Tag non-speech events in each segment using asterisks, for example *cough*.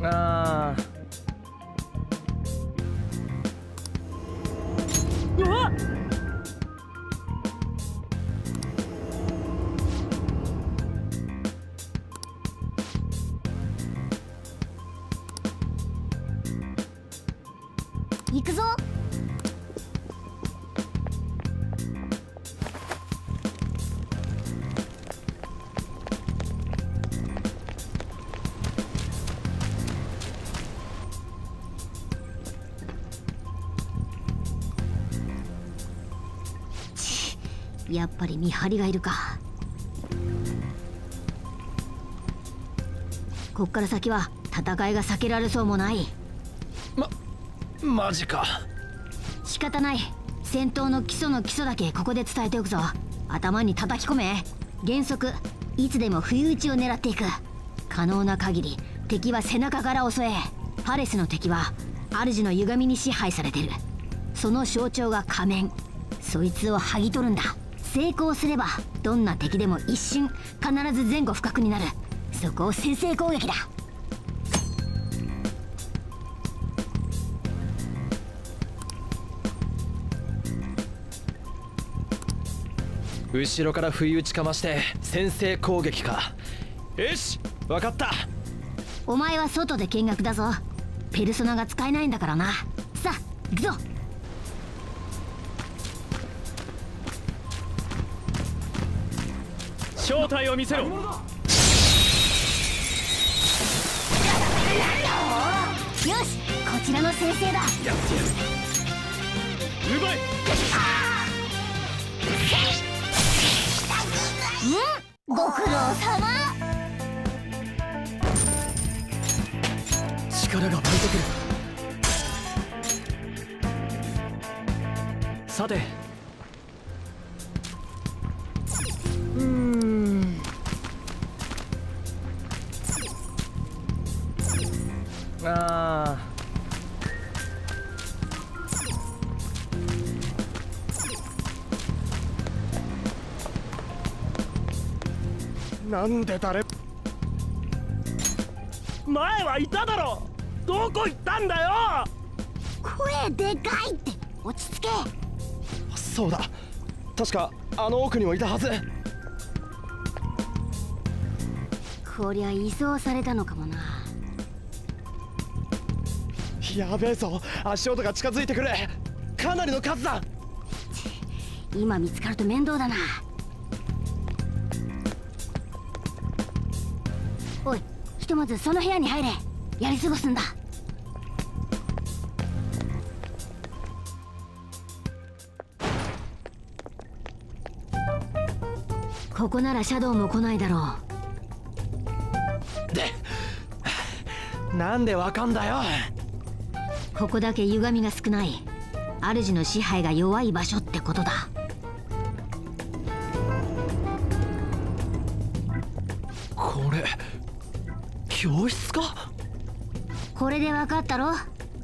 あやっぱり見張りがいるか。こっから先は戦いが避けられそうもない。まマジか。仕方ない。戦闘の基礎の基礎だけここで伝えておくぞ。頭に叩き込め。原則いつでも不意打ちを狙っていく。可能な限り敵は背中から襲え。パレスの敵は主の歪みに支配されてる。その象徴が仮面。そいつを剥ぎ取るんだ成功すればどんな敵でも一瞬必ず前後不覚になる。そこを先制攻撃だ。後ろから不意打ちかまして先制攻撃か。よし分かった。お前は外で見学だぞ。ペルソナが使えないんだからな。さあ行くぞ正体を見せろ。よしこちらの先生だ。やってやる奪い。うんご苦労様。力が湧いてくる。さてなんで誰？前はいただろ。どこ行ったんだよ。声でかいって。落ち着け。そうだ。確かあの奥にもいたはず。こりゃ移送されたのかもな。やべえぞ。足音が近づいてくる。かなりの数だ。今見つかると面倒だなとまずその部屋に入れ。やり過ごすんだ。ここならシャドウも来ないだろでなんでわかんだよ。うここだけ歪みが少ない。主の支配が弱い場所ってことだ分かったろ？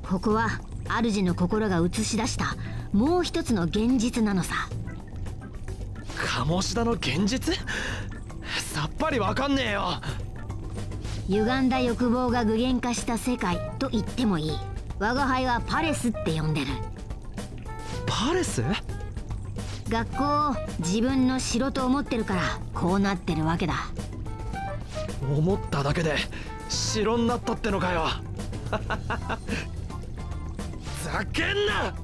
ここは主の心が映し出したもう一つの現実なのさ。鴨志田の現実？さっぱりわかんねえよ。歪んだ欲望が具現化した世界と言ってもいい。我が輩はパレスって呼んでる。パレス？学校を自分の城と思ってるからこうなってるわけだ。思っただけで城になったってのかよざけんな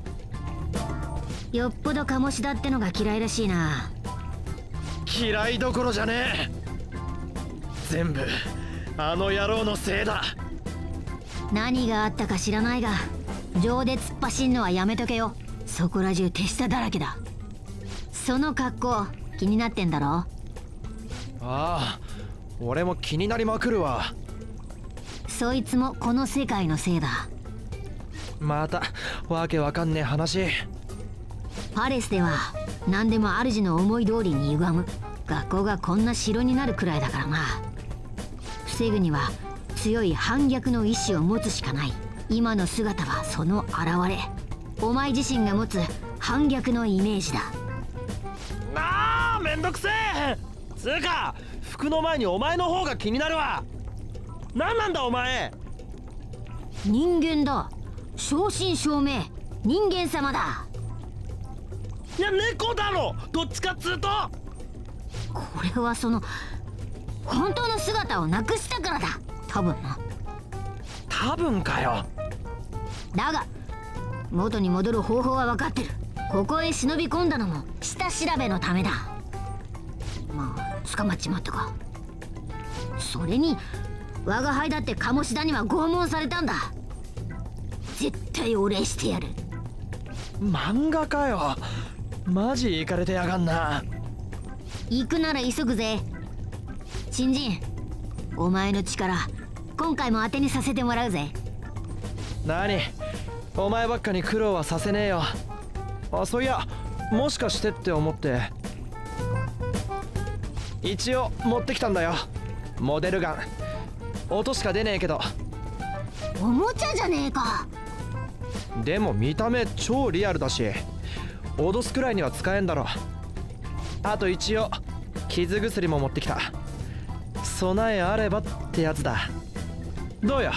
よっぽど鴨志田ってのが嫌いらしいな嫌いどころじゃねえ全部あの野郎のせいだ何があったか知らないが情で突っ走んのはやめとけよそこら中手下だらけだその格好気になってんだろああ俺も気になりまくるわそいつもこの世界のせいだ。またわけわかんねえ話。パレスでは何でも主の思い通りに歪む。学校がこんな城になるくらいだからな。防ぐには強い反逆の意志を持つしかない。今の姿はその現れ。お前自身が持つ反逆のイメージだ。なあめんどくせえ。つうか服の前にお前の方が気になるわ何なんだお前。人間だ。正真正銘。人間様だ。いや猫だろ。どっちかっつうと。これはその本当の姿をなくしたからだ。多分。な多分かよ。だが元に戻る方法は分かってる。ここへ忍び込んだのも下調べのためだ。まあ捕まっちまったか。それに我が輩だって鴨志田には拷問されたんだ。絶対お礼してやる。漫画かよ。マジイかれてやがんな。行くなら急ぐぜ。新人お前の力今回も当てにさせてもらうぜ。何？お前ばっかに苦労はさせねえよ。あそういやもしかしてって思って。一応持ってきたんだよ。モデルガン音しか出ねえけど。おもちゃじゃねえか。でも見た目超リアルだし脅すくらいには使えんだろ。あと一応傷薬も持ってきた。備えあればってやつだ。どうや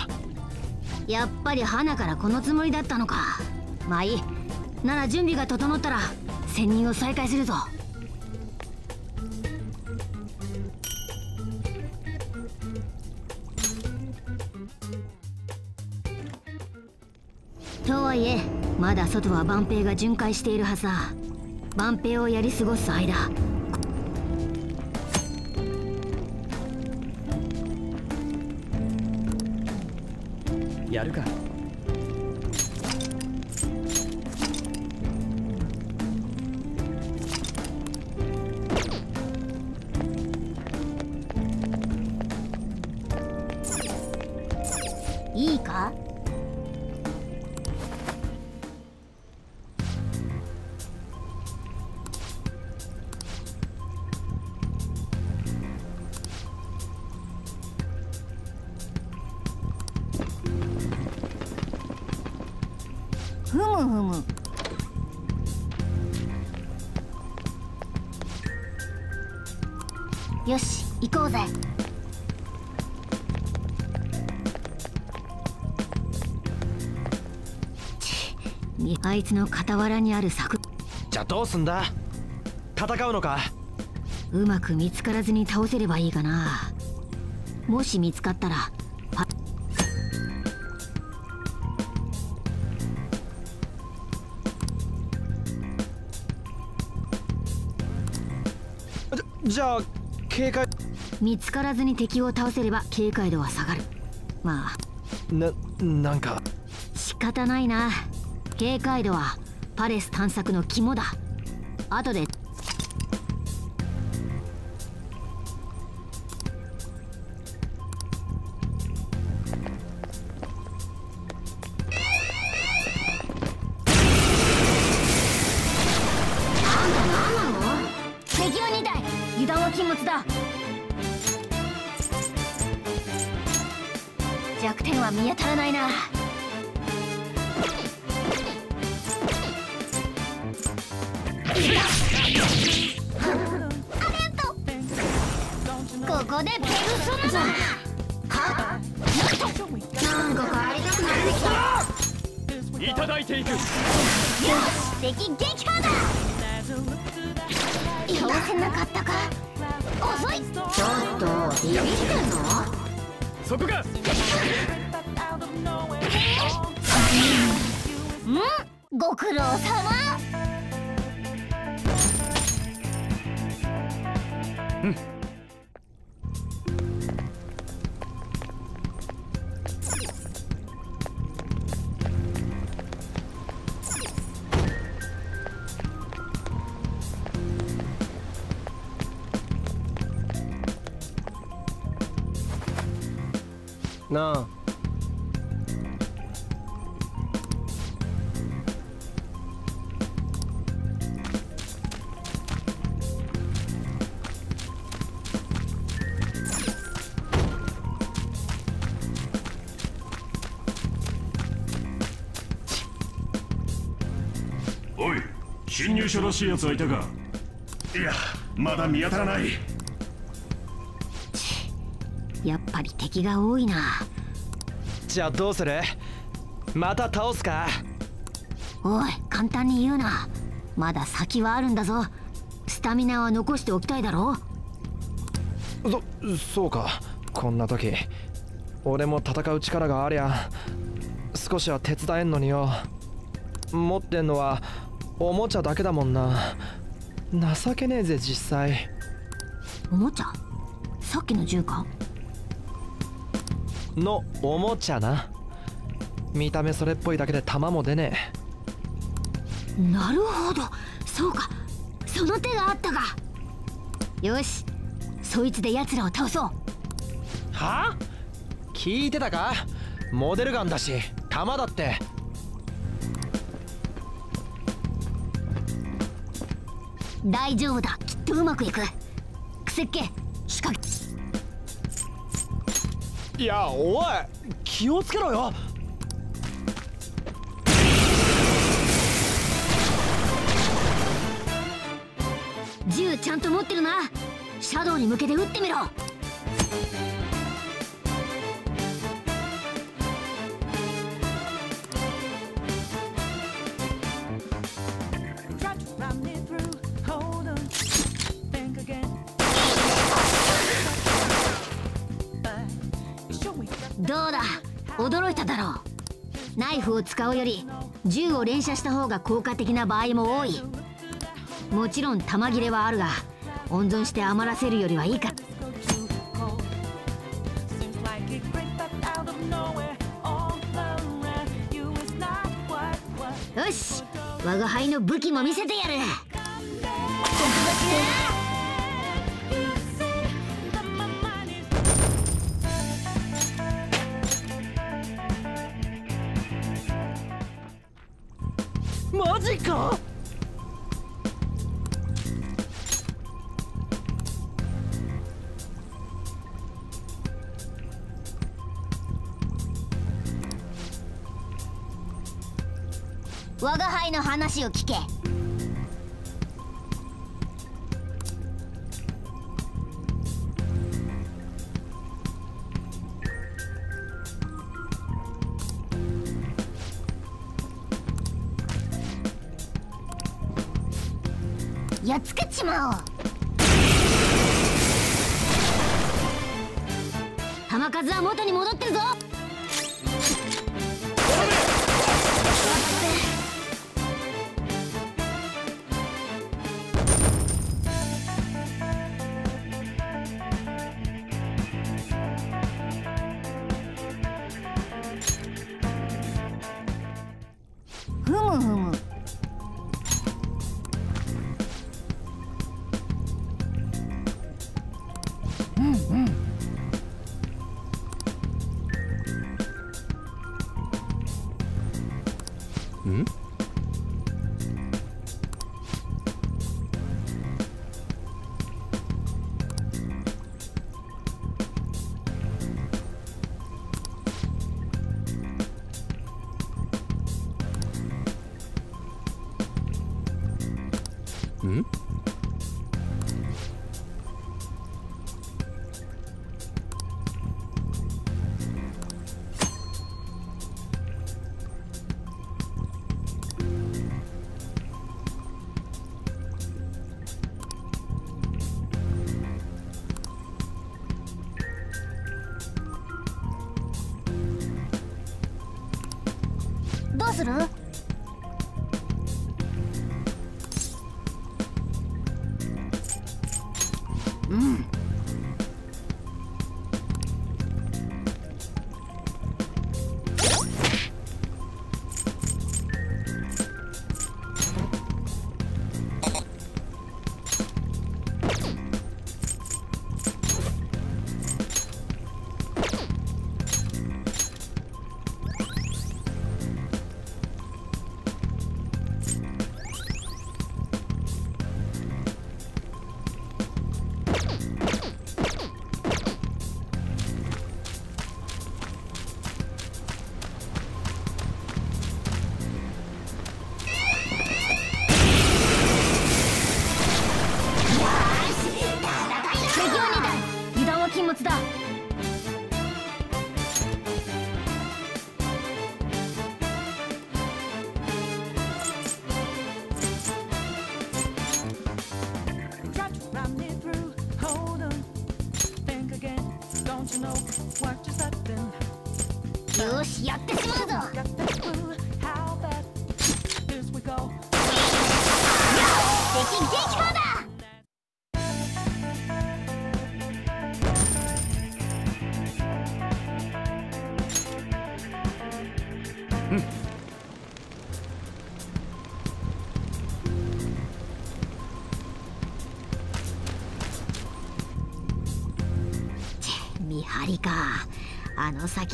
やっぱり花からこのつもりだったのか。まあいい。なら準備が整ったら潜入を再開するぞとはいえまだ外は万平が巡回しているはずだ。万平をやり過ごす間。やるか。ちあいつの傍らにある柵。じゃあどうすんだ？戦うのか？うまく見つからずに倒せればいいかな。もし見つかったらパじゃあ警戒。見つからずに敵を倒せれば警戒度は下がる。まあ。ななんか。仕方ないな警戒度はパレス探索の肝だ。後でなあ。おい侵入者らしいやつはいたか？いやまだ見当たらない。敵が多いな。じゃあどうする？また倒すか？おい簡単に言うな。まだ先はあるんだぞ。スタミナは残しておきたいだろそそうか。こんな時俺も戦う力がありゃ少しは手伝えんのによ。持ってんのはおもちゃだけだもんな。情けねえぜ実際。おもちゃ？さっきの銃か？のおもちゃな。見た目それっぽいだけで弾も出ねなるほど。そうか。その手があったか。よし。そいつで奴らを倒そう。えは？聞いてたか？モデルガンだし弾だって。大丈夫だ。きっとうまくいく。クセっ気いやおい気をつけろよ。銃ちゃんと持ってるな。シャドウに向けて撃ってみろ。どうだ？驚いただろう。ナイフを使うより銃を連射した方が効果的な場合も多い。もちろん弾切れはあるが温存して余らせるよりはいいか。よし我が輩の武器も見せてやる。話を聞け。やっつけちまおう。弾数は元に戻ってるぞ。知道。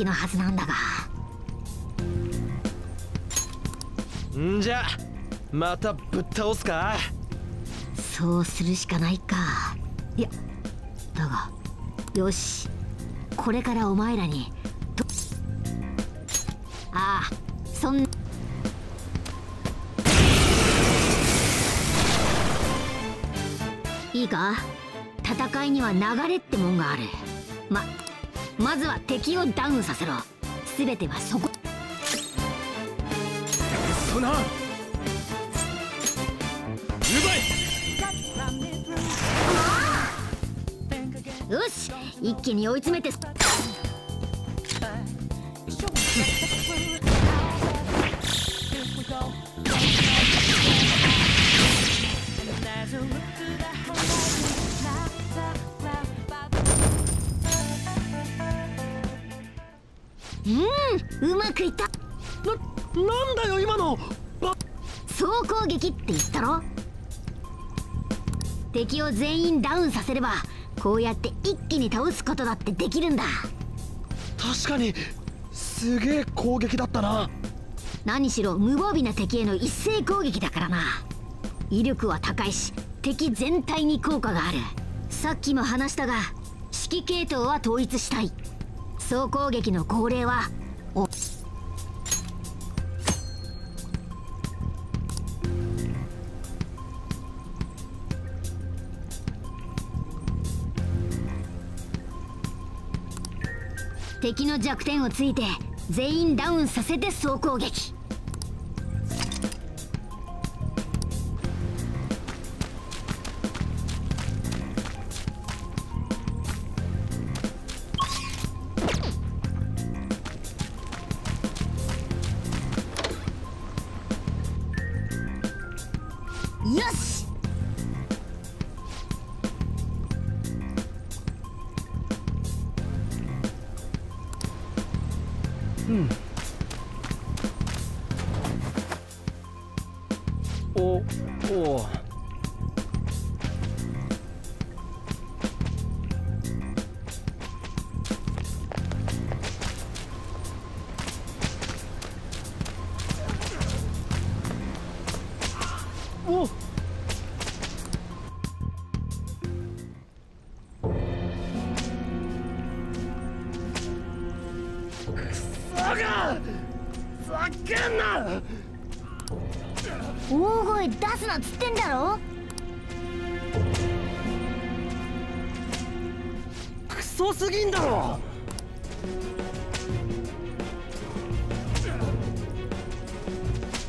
あのはずなんだが。んじゃまたぶっ倒すか？そうするしかないか。いやだがよし。これからお前らにとああそんいいか？戦いには流れってもんがある。ままずは敵をダウンさせろ全てはそこそな. Think again. よし一気に追い詰めてを全員ダウンさせればこうやって一気に倒すことだってできるんだ。確かにすげえ攻撃だったな。何しろ無防備な敵への一斉攻撃だからな。威力は高いし敵全体に効果がある。さっきも話したが指揮系統は統一したい。総攻撃の号令は敵の弱点をついて全員ダウンさせて総攻撃。クソすぎんだろ！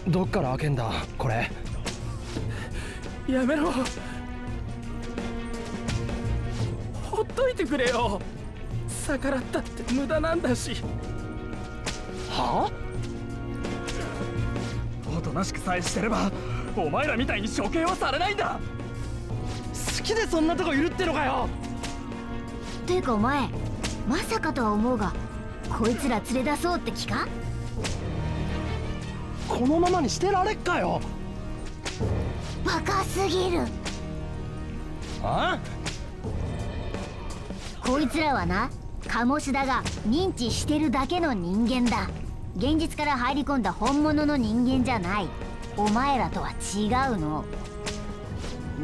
どっから開けんだ？これ。やめろ！ほっといてくれよ！逆らったって無駄なんだし！はおとなしくさえしてればお前らみたいに処刑はされないんだ！好きでそんなとこいるってのかよていうかお前まさかとは思うがこいつら連れ出そうって気か？このままにしてられっかよ。バカすぎる。あ？こいつらはな鴨志田が認知してるだけの人間だ。現実から入り込んだ本物の人間じゃない。お前らとは違うの。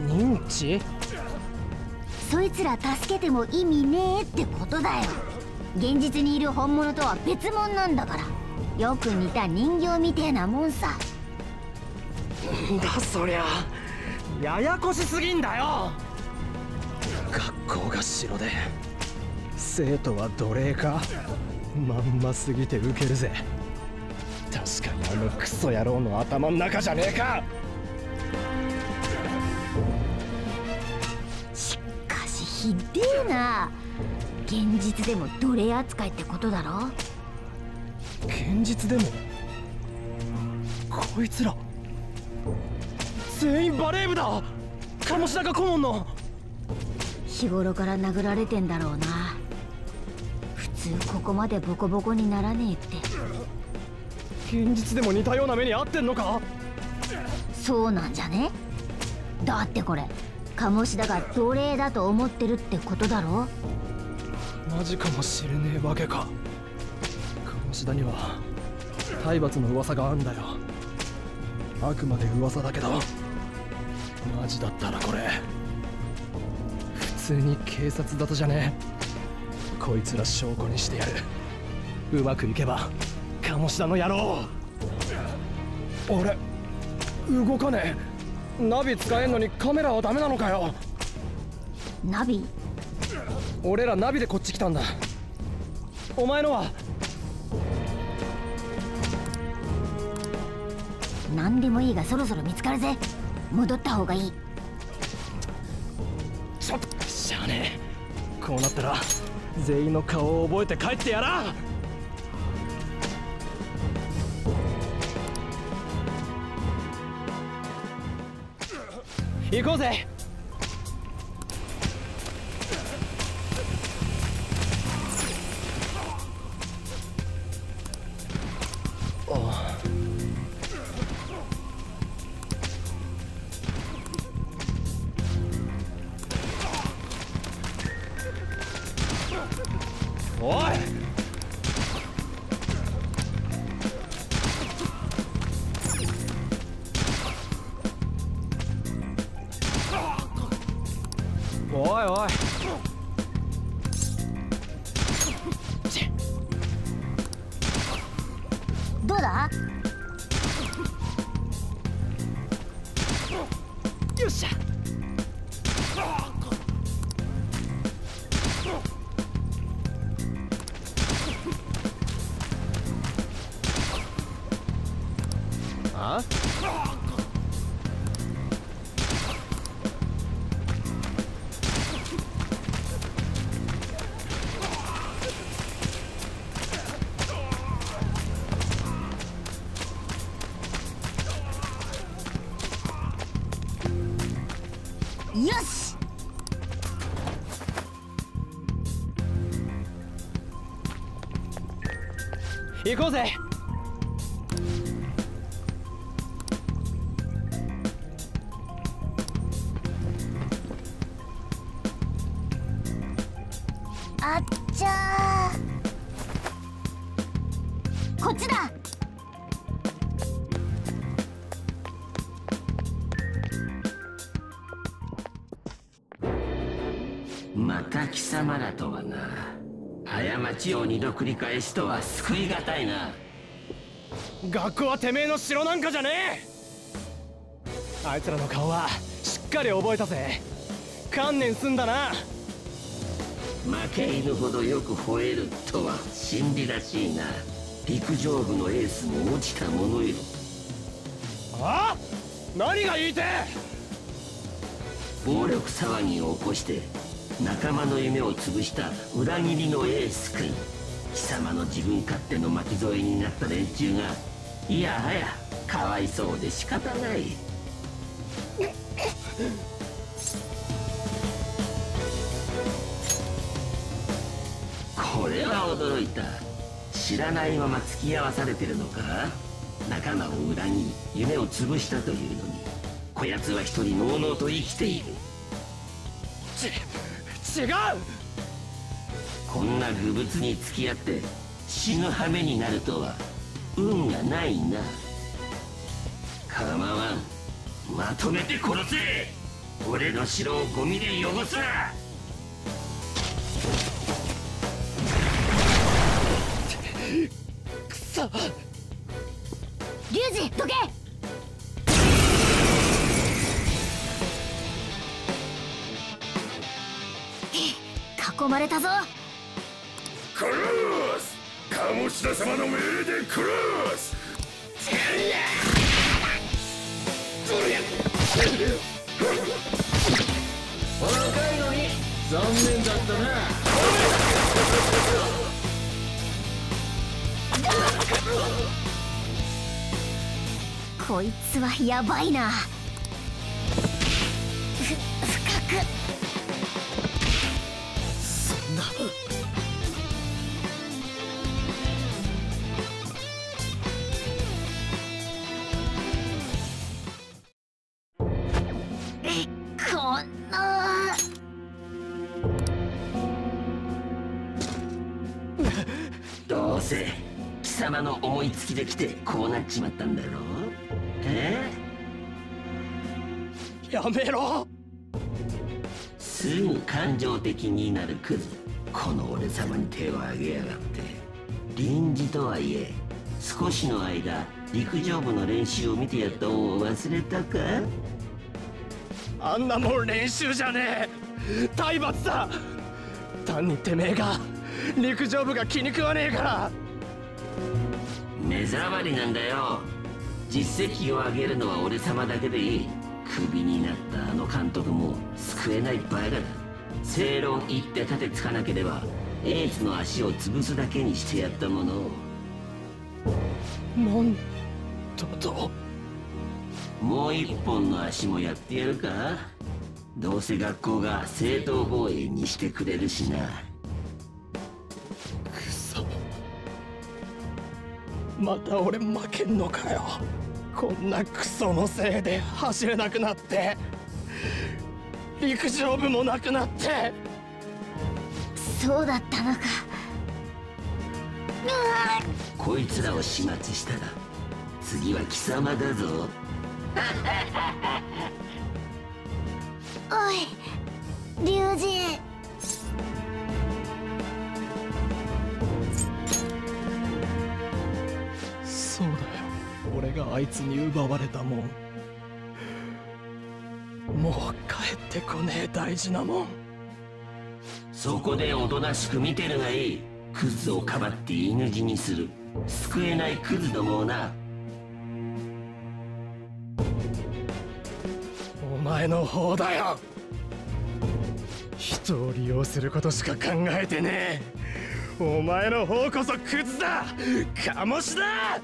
認知？そいつら助けても意味ねえってことだよ。現実にいる本物とは別物なんだから。よく似た人形みてえなもんさ。だそりゃ。ややこしすぎんだよ。学校が城で。生徒は奴隷か。まんますぎてウケるぜ。確かにあのクソ野郎の頭ん中じゃねえかひでえな。現実でも奴隷扱いってことだろ？現実でも？こいつら。全員バレー部だ。鴨志田が顧問の。日頃から殴られてんだろうな。普通ここまでボコボコにならねえって。現実でも似たような目に遭ってんのか？そうなんじゃね？だってこれ鴨志田が奴隷だと思ってるってことだろ？マジかもしれねえわけか。鴨志田には体罰の噂があんだよ。あくまで噂だけどマジだったらこれ普通に警察だとじゃねえ。こいつら証拠にしてやる。うまくいけば鴨志田の野郎。俺動かねえ。ナビ使えんのにカメラはダメなのかよ。ナビ？俺らナビでこっち来たんだ。お前のは？何でもいいがそろそろ見つかるぜ。戻った方がいい。ちょっとしゃあねえ。こうなったら全員の顔を覚えて帰ってやら行こうぜ。よし。行こうぜ。返すとは救いがたいな。学校はてめえの城なんかじゃねえ。あいつらの顔はしっかり覚えたぜ。観念すんだな。負け犬ほどよく吠えるとは真理らしいな。陸上部のエースも落ちたものよ。あ？何が言いて暴力騒ぎを起こして仲間の夢を潰した裏切りのエース君貴様の自分勝手の巻き添えになった連中がいやはやかわいそうで仕方ない。これは驚いた。知らないまま付き合わされてるのか？仲間を裏切り夢を潰したというのに。こやつは一人のうのうと生きている。ち違う！こんな愚物に付き合って死ぬ羽目になるとは運がないな。構わん。まとめて殺せ。俺の城をゴミで汚すな。リュウジどけ。囲まれたぞやばいな。ふ深く。そんな。こんな。どうせ貴様の思いつきで来てこうなっちまったんだろえめろ。すぐ感情的になるクズ。この俺様に手を挙げやがって。臨時とはいえ少しの間陸上部の練習を見てやった恩を忘れたか？あんなもん練習じゃねえ。体罰だ。単にてめえが陸上部が気に食わねえから。目障りなんだよ。実績を上げるのは俺様だけでいいクビになったあの監督も救えないバカだ。正論言って立てつかなければエースの足を潰すだけにしてやったもの。をなんだともう一本の足もやってやるか？どうせ学校が正当防衛にしてくれるしな。くそ。また俺負けんのかよこんなクソのせいで走れなくなって陸上部もなくなって。そうだったのか。こいつらを始末したら次は貴様だぞ。おい龍神があいつに奪われたもん。もう帰ってこねえ大事なもん。そこでおとなしく見てるがいい。クズをかばって犬死にする。救えないクズどもをな。お前の方だよ。人を利用することしか考えてねえ。お前の方こそクズだ。カモシだ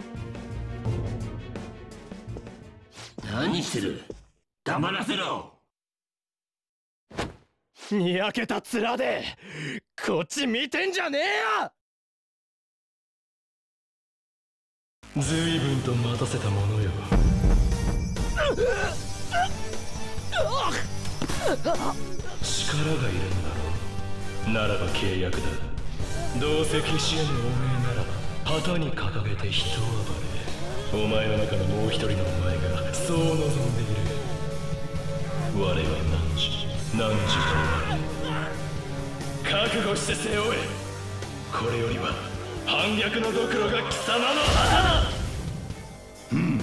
何してる？黙らせろ。にやけた面でこっち見てんじゃねえよ！随分と待たせたものよ。力がいるんだろう。ならば契約だ。どうせ消し得ぬおめえなら旗に掲げて人暴れお前の中のもう一人のお前がそう望んでいる我は何時何時と覚悟して背負えこれよりは反逆のドクロが貴様の旗だうん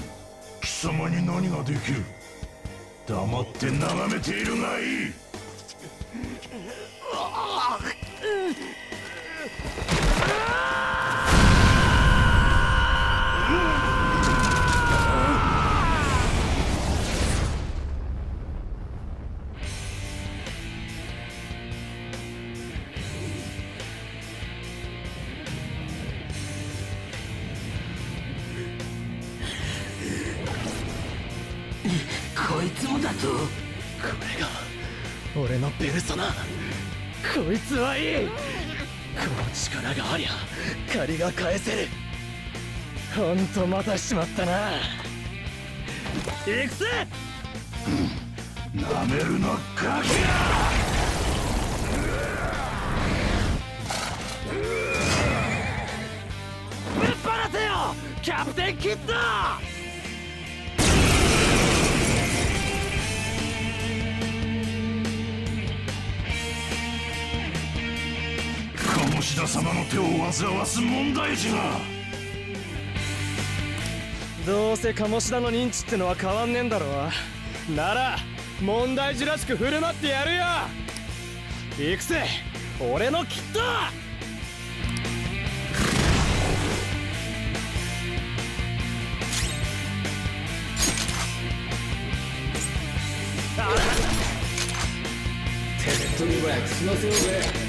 貴様に何ができる？黙って眺めているがいい。こ *laughs* ルソナこいつはいい。この力がありゃ借りが返せる。ほんと待たしちまったな。行くぜ。なめるなガキぶっ放せよ。キャプテンキッド鴨志田様の手を煩わす問題児が。どうせ鴨志田の認知ってのは変わんねえんだろなら問題児らしく振る舞ってやるよ。行くぜ俺のキッド我が半身奪えペルソナ火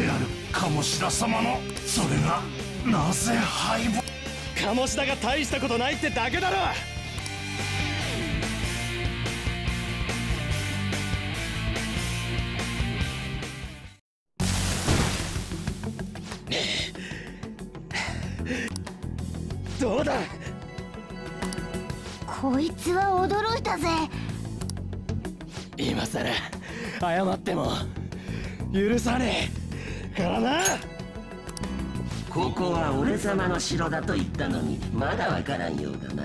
栄えある鴨志田様のそれがなぜ敗北鴨志田が大したことないってだけだろどうだ？こいつは驚いたぜ。今さら謝っても許さねえからな。ここは俺様の城だと言ったのにまだわからんようだな。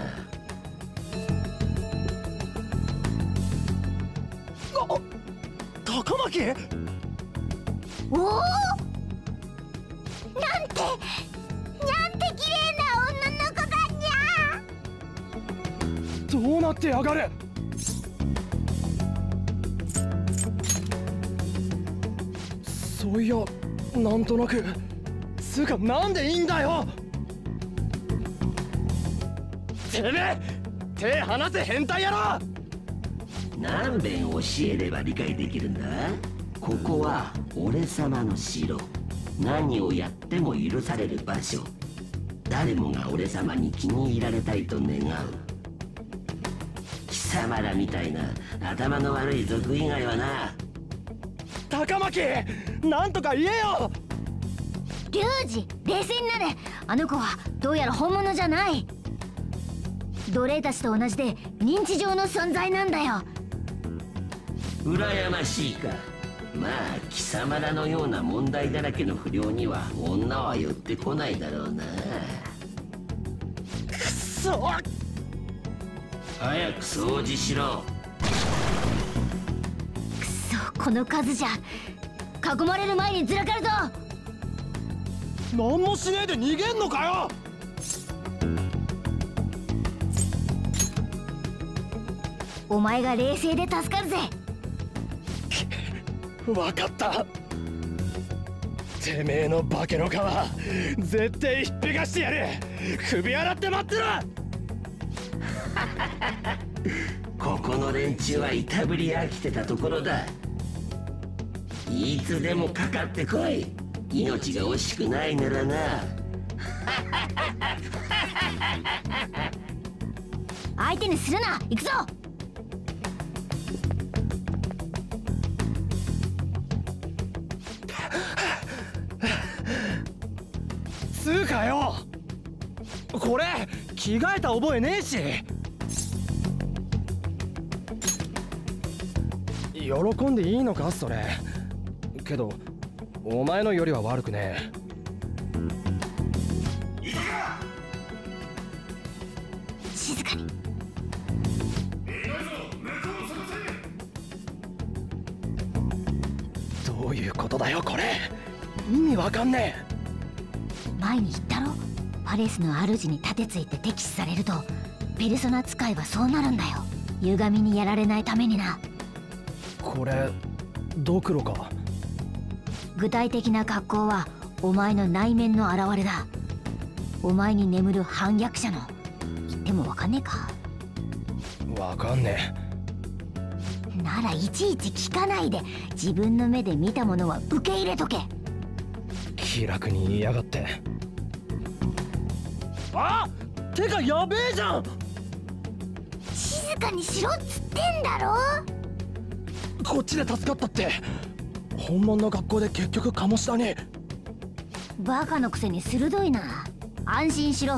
高巻？おおなんてなんて綺麗な女の子だにゃどうなってやがる？そういやなんとなく。つうかなんでいいんだよ。てめえ手離せ変態野郎。何遍教えれば理解できるんだ。ここは俺様の城。何をやっても許される場所。誰もが俺様に気に入られたいと願う。貴様らみたいな頭の悪い族以外はな。高巻！なんとか言えよ！リュウジ冷静になれ。あの子はどうやら本物じゃない。奴隷たちと同じで認知上の存在なんだよ。羨ましいか。まあ貴様らのような問題だらけの不良には女は寄ってこないだろうな。くそ！早く掃除しろこの数じゃ囲まれる前にずらかるぞ。何もしねえで逃げんのかよ！お前が冷静で助かるぜ。わかった。てめえの化けの皮絶対ひっぺがしてやる。首洗って待ってろ！*laughs* ここの連中はいたぶり飽きてたところだいつでもかかってこい。命が惜しくないならな。相手にするな。行くぞ。つうかよ。これ着替えた覚えねえし。喜んでいいのかそれけどお前のよりは悪くね静かに。どういうことだよこれ。意味わかんね前に言ったろ。パレスの主に盾ついて敵視されると。ペルソナ使いはそうなるんだよ。歪みにやられないためにな。えこれドクロか？具体的な格好はお前の内面の表れだ。お前に眠る反逆者の。言ってもわかんねえか。わかんねならいちいち聞かないで。自分の目で見たものは受け入れとけ。え気楽に言いやがって。あてかやべえじゃん！静かにしろっつってんだろ。こっちで助かったって本物の学校で結局鴨志田にバカのくせに鋭いな。安心しろ。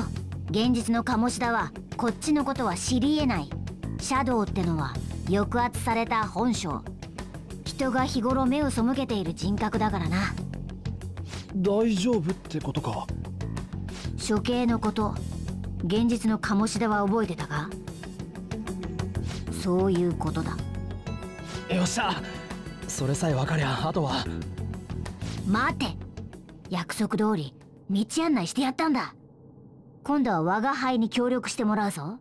現実の鴨志田はこっちのことは知り得ない。シャドウってのは抑圧された本性。人が日頃目を背けている人格だからな。大丈夫ってことか。処刑のこと。現実の鴨志田は覚えてたか？そういうことだ。よっしゃそれさえ分かりゃあとは。待て。約束通り道案内してやったんだ。今度は我が輩に協力してもらうぞ。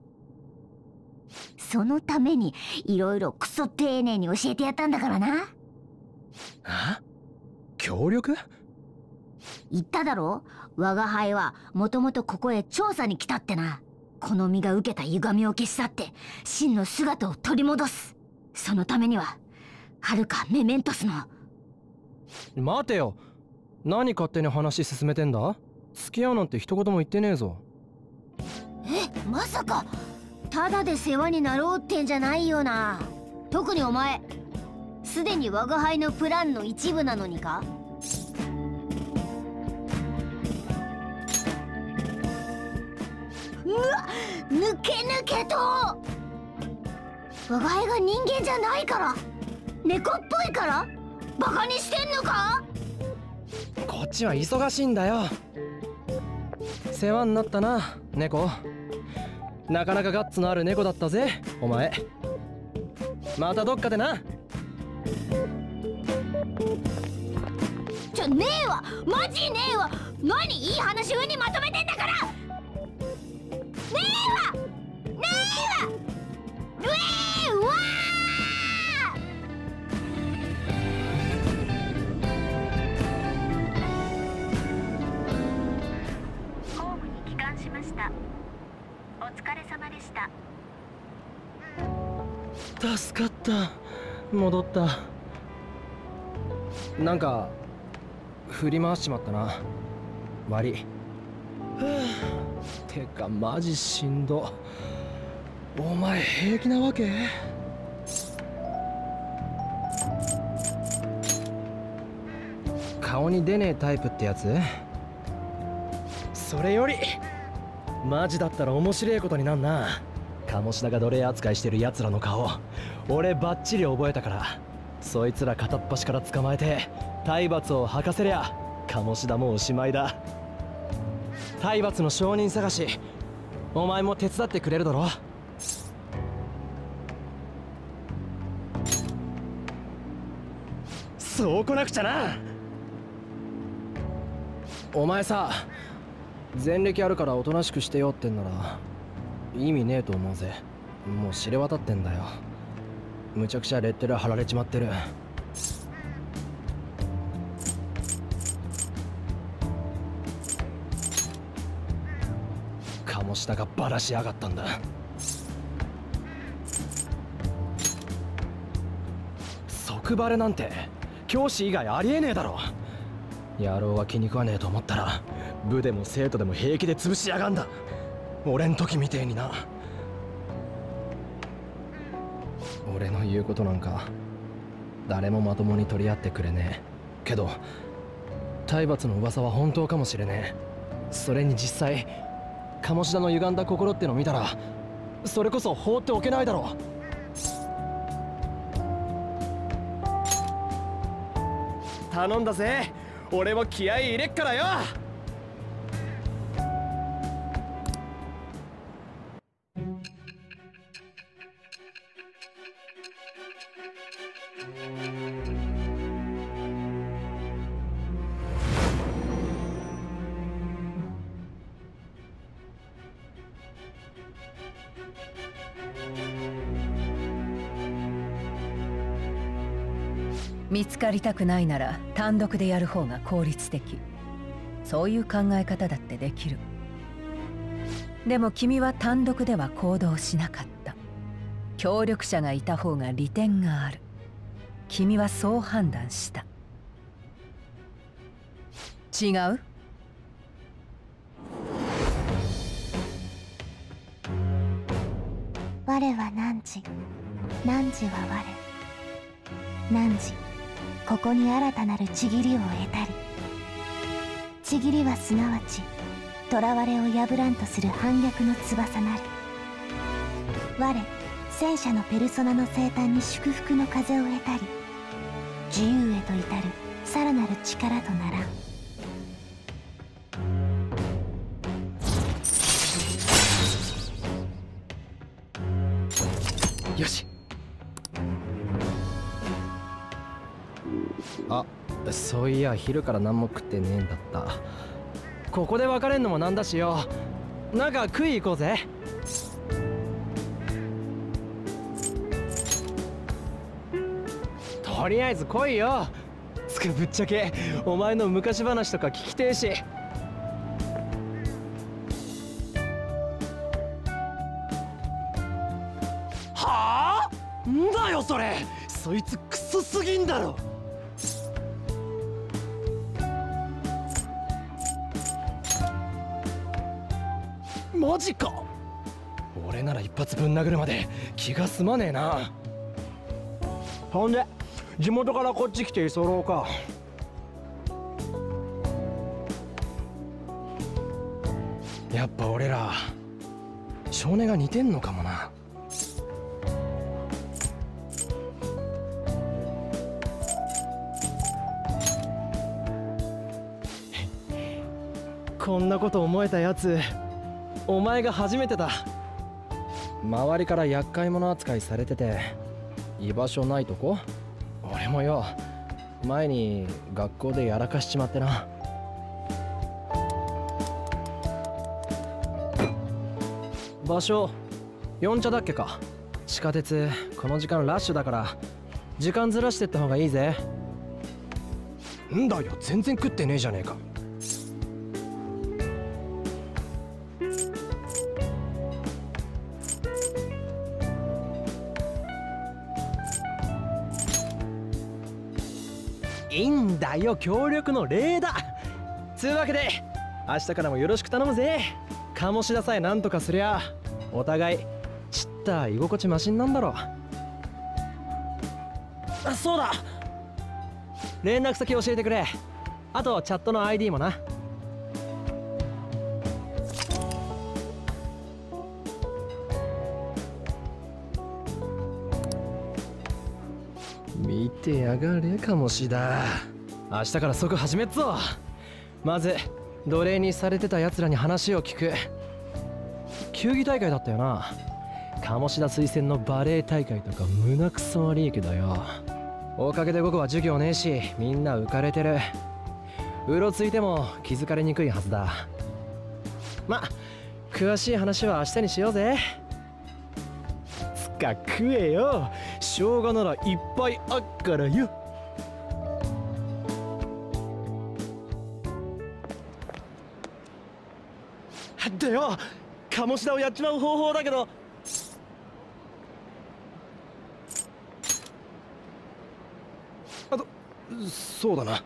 そのためにいろいろクソ丁寧に教えてやったんだからな。あ？協力？言っただろ？我が輩はもともとここへ調査に来たってな。この身が受けた歪みを消し去って真の姿を取り戻す。そのためにははるかメメントスの。待てよ。何勝手に話進めてんだ？付き合うなんて一言も言ってねえぞ。えまさか。ただで世話になろうってんじゃないよな。特にお前すでに我が輩のプランの一部なのにか？うわ抜け抜けと。我が輩が人間じゃないから猫っぽいから？バカにしてんのか？こっちは忙しいんだよ。世話になったな猫。なかなかガッツのある猫だったぜお前。またどっかでな。ちょねえわマジねえわ何いい話上にまとめてんだから！ねえわねえわうえーわホー疲れ様でした。助かった。戻った。なんか振り回しちまったな。悪い。は *sighs* あてかマジしんど。お前平気なわけ？顔に出ねえタイプってやつ？それより。マジだったら面白いことになんな。鴨志田が奴隷扱いしてる奴らの顔。俺バッチリ覚えたから。そいつら片っ端から捕まえて体罰を吐かせりゃ鴨志田もおしまいだ。体罰の証人探し。お前も手伝ってくれるだろ。そう来なくちゃな。お前さ前歴あるからおとなしくしてよってんなら意味ねえと思うぜ。もう知れ渡ってんだよ。むちゃくちゃレッテル貼られちまってる。鴨志田がバラしやがったんだ。即バレなんて教師以外ありえねえだろ。野郎は気に食わねえと思ったら部でも生徒でも平気で潰しやがんだ。俺ん時みてえにな。俺の言うことなんか誰もまともに取り合ってくれねえ。けど体罰の噂は本当かもしれねえ。それに実際鴨志田の歪んだ心っての見たらそれこそ放っておけないだろう。頼んだぜ。俺も気合い入れっからよ。つかりたくないなら単独でやる方が効率的。そういう考え方だってできる。でも君は単独では行動しなかった。協力者がいた方が利点がある。君はそう判断した。違う？我は汝汝は我？汝ここに新たなるちぎりを得たり契りはすなわち囚われを破らんとする反逆の翼なり我戦車のペルソナの生誕に祝福の風を得たり自由へと至るさらなる力とならん。よし。あそういや昼から何も食ってねえんだった。ここで別れんのもなんだしよ。なんか食い行こうぜ。とりあえず来いよ。つかぶっちゃけお前の昔話とか聞きてえし。はあ？んだよそれ。そいつクソすぎんだろ。マジか。俺なら一発ぶん殴るまで気が済まねえな。ほんで地元からこっち来て居候か。やっぱ俺ら少年が似てんのかもな。*laughs* こんなこと思えたやつお前が初めてだ。周りから厄介者扱いされてて居場所ないとこ？俺もよ。前に学校でやらかしちまってな。場所四茶だっけか。地下鉄この時間ラッシュだから。時間ずらしてった方がいいぜ。んだよ。全然食ってねえじゃねえかよ協力の礼だ。つうわけで明日からもよろしく頼むぜ。鴨志田さえなんとかすりゃお互いちった居心地マシンなんだろあそうだ。連絡先教えてくれ。あとチャットの ID もな。見てやがれ鴨志田。明日から即始めっぞ。まず奴隷にされてた奴らに話を聞く。球技大会だったよな。鴨志田推薦のバレエ大会とか胸くそ悪いけどよ。おかげで午後は授業ねえしみんな浮かれてる。うろついても気づかれにくいはずだ。ま詳しい話は明日にしようぜ。つか食えよ。生姜ならいっぱいあっからよ。でよ。鴨志田をやっちまう方法だけど。あとそうだな。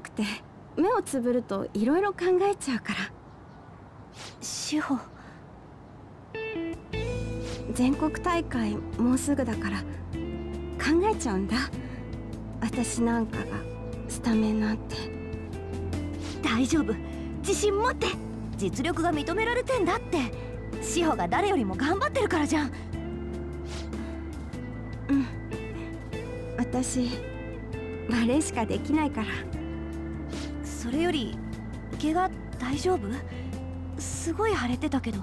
くて目をつぶるといろいろ考えちゃうから。志保。全国大会もうすぐだから考えちゃうんだ。私なんかがスタメンなんて。大丈夫。自信持って。実力が認められてんだって。志保が誰よりも頑張ってるからじゃん。うん。私バレエしかできないからそれより怪我大丈夫？すごい腫れてたけど。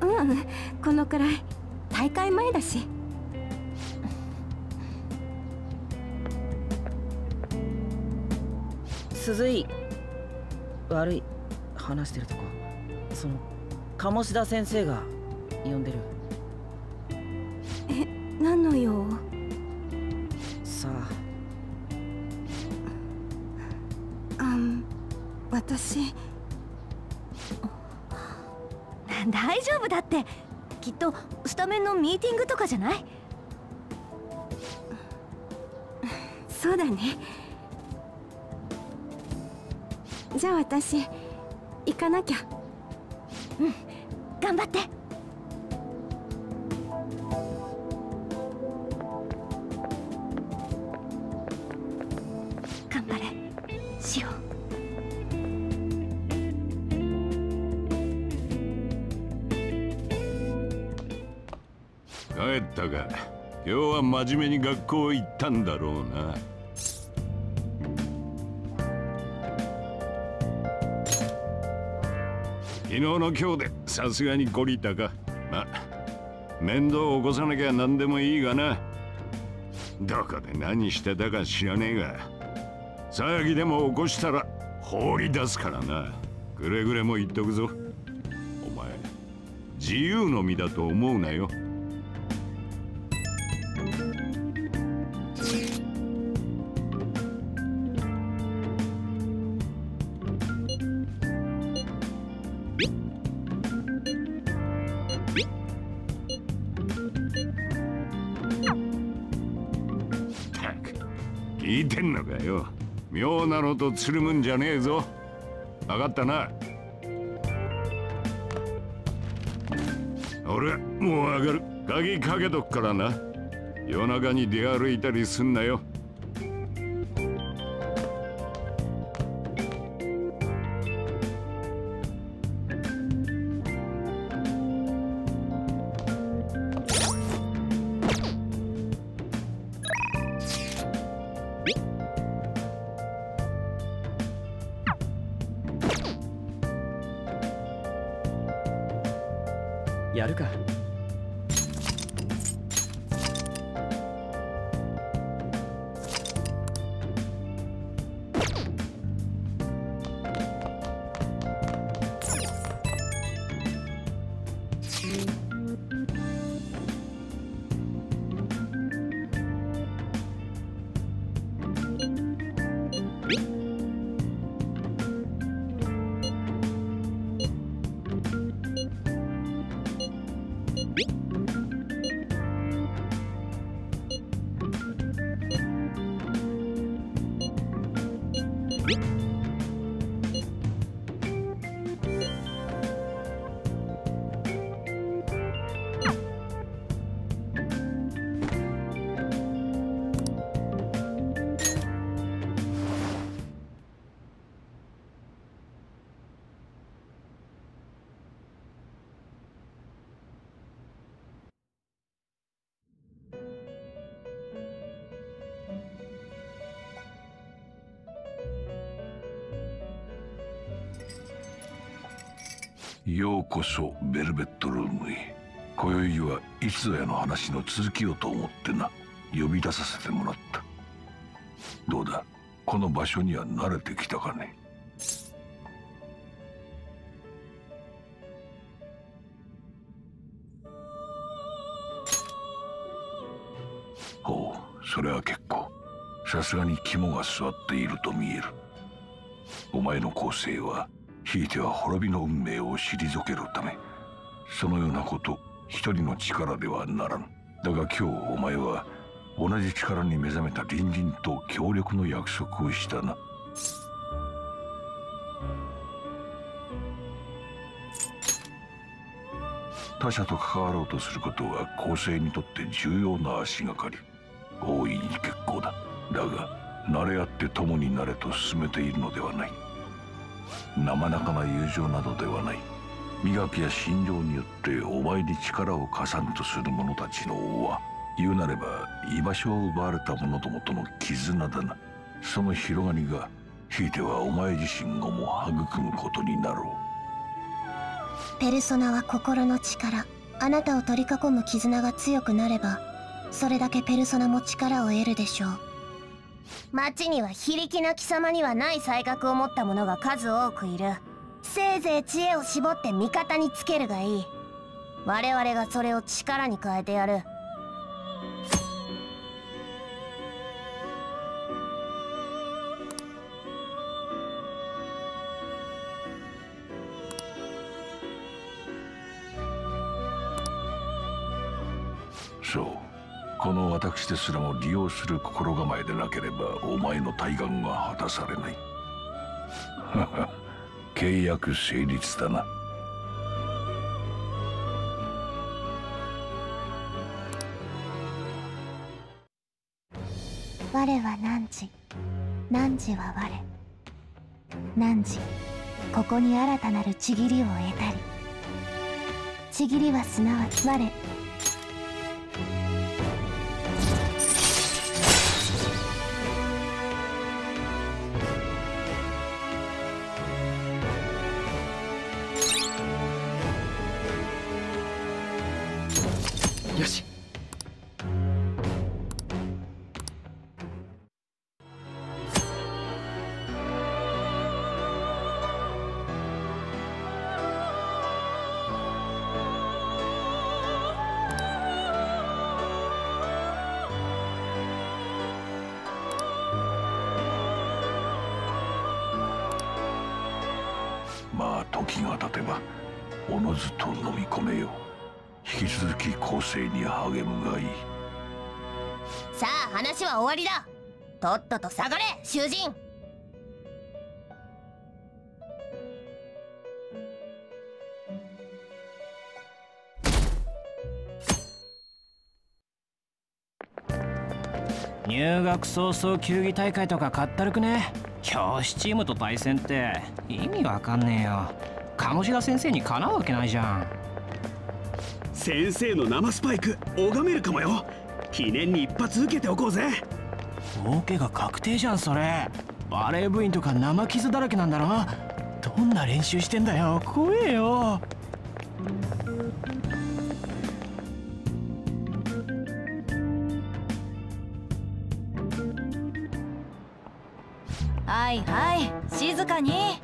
うんこのくらい。大会前だし。鈴井悪い。話してるとこ。その鴨志田先生が呼んでる。え何の用？さああ私。大丈夫だって。きっとスタメンのミーティングとかじゃない？そうだね。じゃあ私行かなきゃ。うん。頑張って真面目に学校行ったんだろうな。昨日の今日でさすがに懲りたか。ま面倒を起こさなきゃ何でもいいがな。どこで何してたか知らねえが。騒ぎでも起こしたら放り出すからな。くれぐれも言っとくぞ。お前自由の身だと思うなよ。とつるむんじゃねえぞ。分かったな？俺もう上がる。鍵かけとくからな。夜中に出歩いたりすんなよ。話の続きをと思ってな呼び出させてもらった。どうだ？この場所には慣れてきたかね？ほうそれは結構。さすがに肝が据わっていると見える。お前の構成はひいては滅びの運命を退けるためそのようなこと一人の力ではならん。だが今日お前は同じ力に目覚めた隣人と協力の約束をしたな。他者と関わろうとすることは公正にとって重要な足がかり。大いに結構だ。だが慣れ合って共になれと進めているのではない。生々な友情などではない。磨きや心情によってお前に力を貸さんとする者たちの王は言うなれば居場所を奪われた者どもとの絆だな。その広がりがひいてはお前自身をも育むことになろう。ペルソナは心の力あなたを取り囲む絆が強くなればそれだけペルソナも力を得るでしょう。町には非力な貴様にはない才覚を持った者が数多くいる。せいぜい知恵を絞って味方につけるがいい。我々がそれを力に変えてやる。そう。この私ですらも利用する心構えでなければお前の対岸は果たされない。はは契約成立だな。我は何時？汝汝は我？汝ここに新たなるちぎりを得たり。ちぎりはすなわち我。囚人。入学早々球技大会とかかったるくね。教師チームと対戦って意味わかんねえよ。鴨志田先生にかなうわけないじゃん。先生の生スパイク拝めるかもよ。記念に一発受けておこうぜ儲けが確定じゃんそれ。バレー部員とか生傷だらけなんだろ？どんな練習してんだよ？怖えよ。はいはい静かに。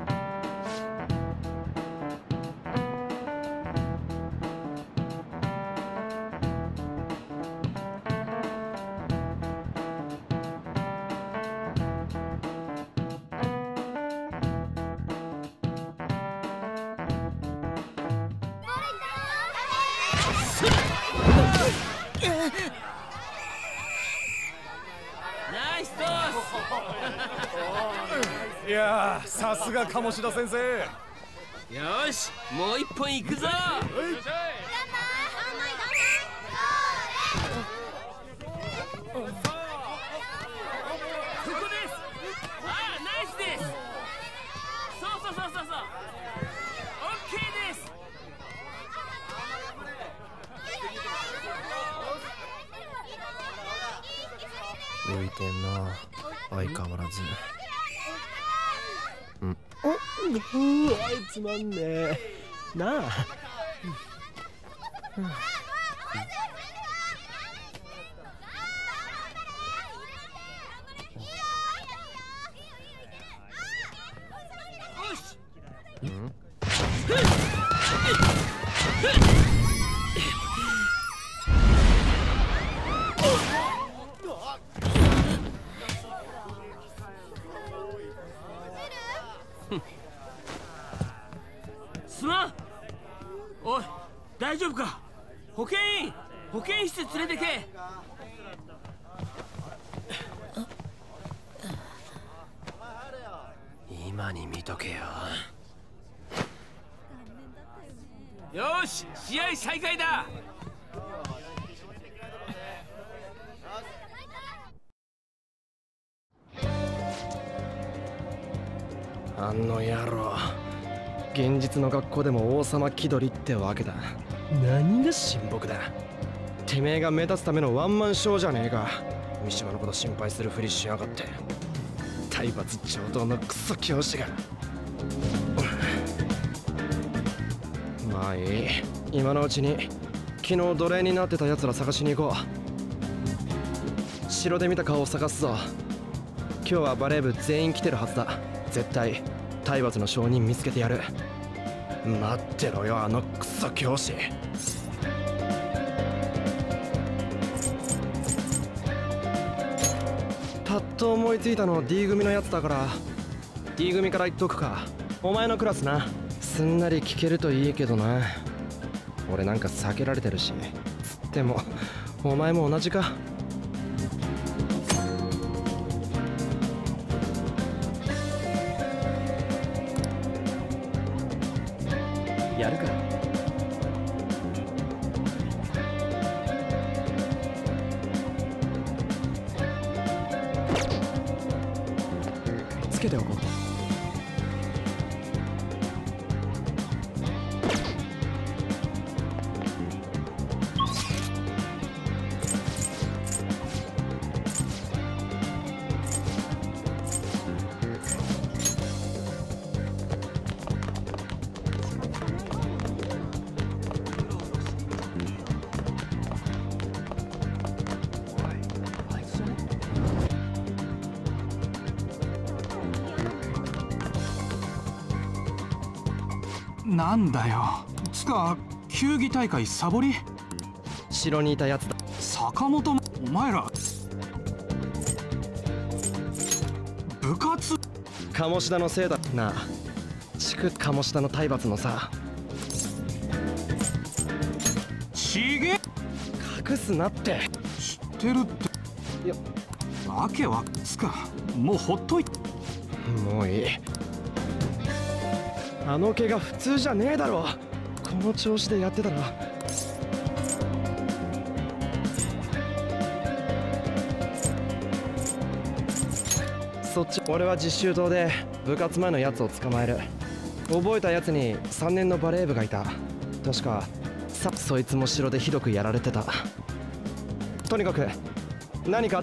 *laughs* いやーさすが鴨志田先生。よしもう一本行くぞここですああナイスですそうそうそうそうそうオッケーです浮いてんな。相変わらず。うん。うわつまんねえ。なあ。うん。気取りってわけだ。何が親睦だ。てめえが目立つためのワンマンショーじゃねえか。三島のこと心配するふりしやがって。体罰上等のクソ教師が。まあいい。今のうちに昨日奴隷になってた奴ら探しに行こう。城で見た顔を探すぞ。今日はバレー部全員来てるはずだ。絶対体罰の証人見つけてやる待ってろよあのクソ教師。パッと思いついたの D 組のやつだから。D 組から言っとくか。お前のクラスな。すんなり聞けるといいけどな。俺なんか避けられてるし。つってもお前も同じか。大会サボり？城にいたやつだ。坂本お前ら。部活？鴨志田のせいだ。なあしく鴨下の体罰のさ。ちげ隠すなって。知ってるって。いや。わけはつか。もうほっといもういい。あの怪我普通じゃねえだろこの調子でやってたら。そっち俺は実習棟で部活前のやつを捕まえる。覚えたやつに3年のバレー部がいた。確かさそいつも城でひどくやられてた。とにかく何か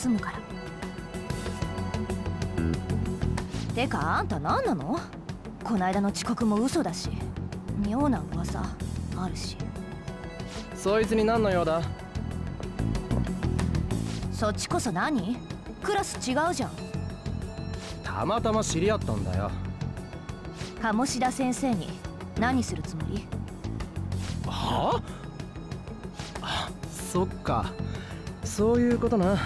すぐ済むから。てかあんた何なの？こないだの遅刻も嘘だし。妙な噂あるし。そいつに何の用だ？そっちこそ何？クラス違うじゃん。たまたま知り合ったんだよ。鴨志田先生に何するつもり？はあそっか。そういうことな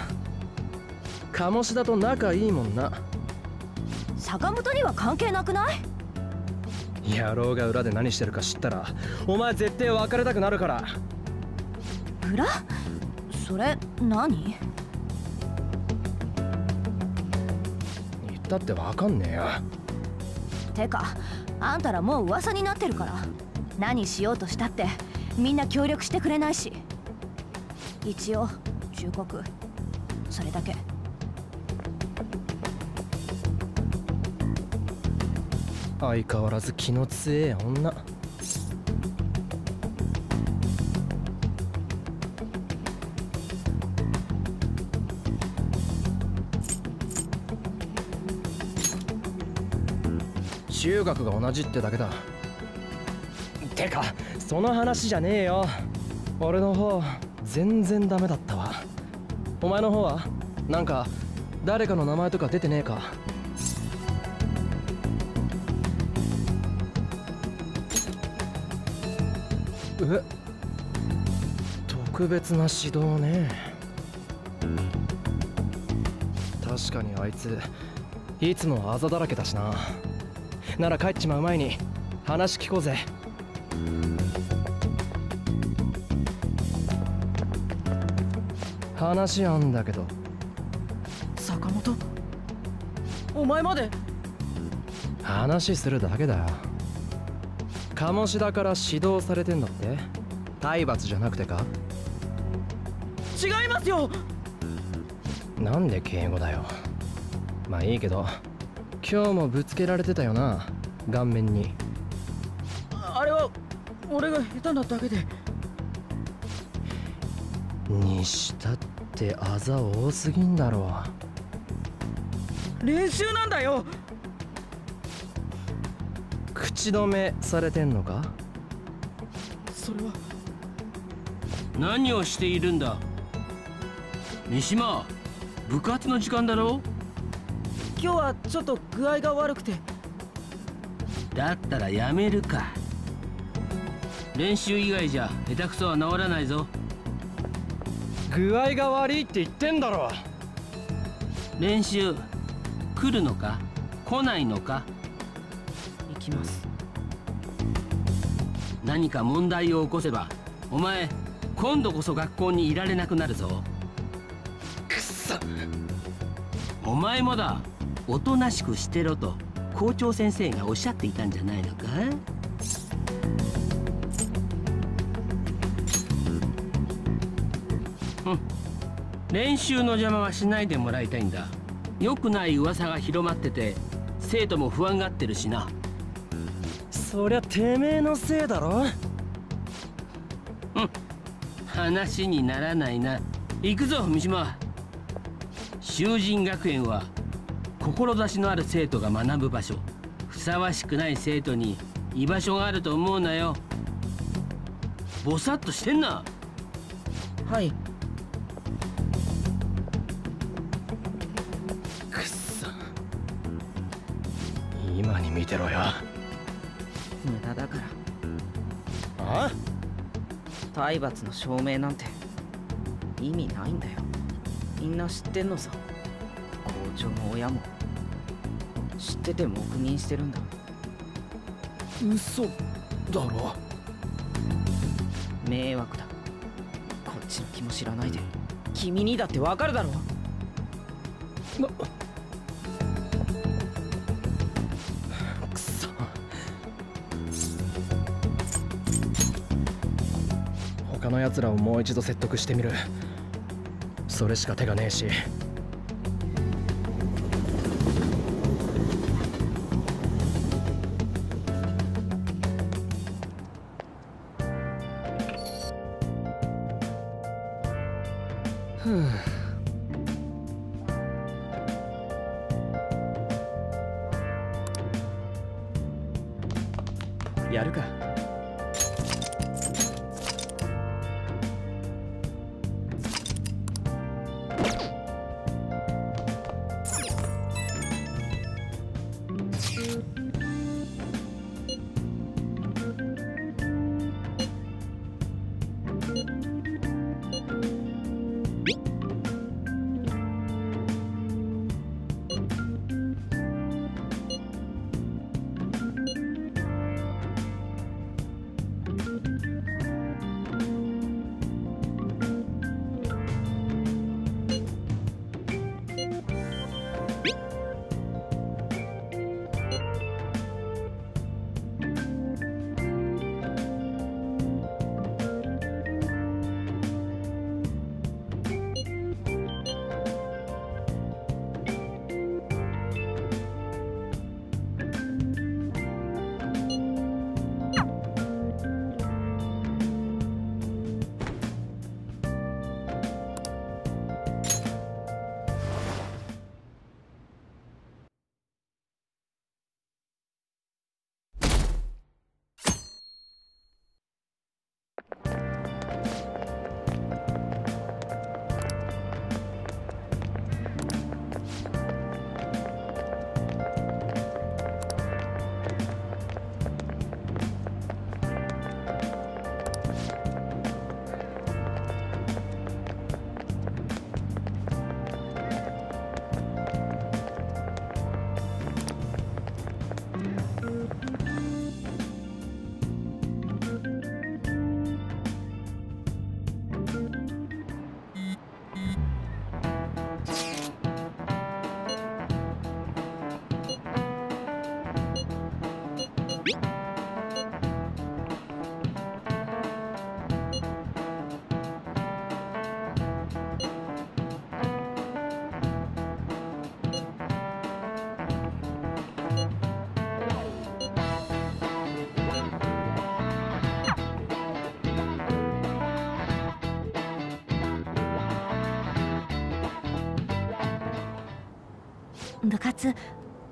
鴨志田と仲いいもんな。坂本には関係なくない？野郎が裏で何してるか知ったらお前絶対別れたくなるから。裏？それ何？言ったってわかんねえよ。てかあんたらもう噂になってるから。何しようとしたってみんな協力してくれないし。一応忠告相変わらず気の強え女。中学が同じってだけだ。てかその話じゃねえよ。俺の方全然ダメだったわ。お前の方は？なんか誰かの名前とか出てねえか？え？特別な指導ね。確かにあいついつもあざだらけだしな。なら帰っちまう前に話聞こうぜ。話あんだけど。坂本？お前まで？話するだけだよ鴨志田から指導されてんだって？体罰じゃなくてか？違いますよ！なんで敬語だよ？まあいいけど今日もぶつけられてたよな？顔面に。あれは俺が下手なだけで。にしたってあざ多すぎんだろ。練習なんだよ口止めされてんのか？それは。何をしているんだ？三島部活の時間だろ？今日はちょっと具合が悪くて。だったらやめるか。練習以外じゃ下手くそは治らないぞ。具合が悪いって言ってんだろ。練習来るのか？来ないのか？行きます何か問題を起こせばお前今度こそ学校にいられなくなるぞ。くっそ。お前もだおとなしくしてろと校長先生がおっしゃっていたんじゃないのか？うん。練習の邪魔はしないでもらいたいんだ。良くない噂が広まってて生徒も不安がってるしなそりゃてめえのせいだろ。うん。話にならないな。行くぞ三島。囚人学園は志のある生徒が学ぶ場所。ふさわしくない生徒に居場所があると思うなよ。ぼさっとしてんな。はい。くっそ。今に見てろよ体罰の証明なんて意味ないんだよ。みんな知ってんのさ。校長も親も知ってて黙認してるんだ。嘘だろ？迷惑だ。こっちの気も知らないで。君にだってわかるだろ？くの奴らをもう一度説得してみる。それしか手がねえし。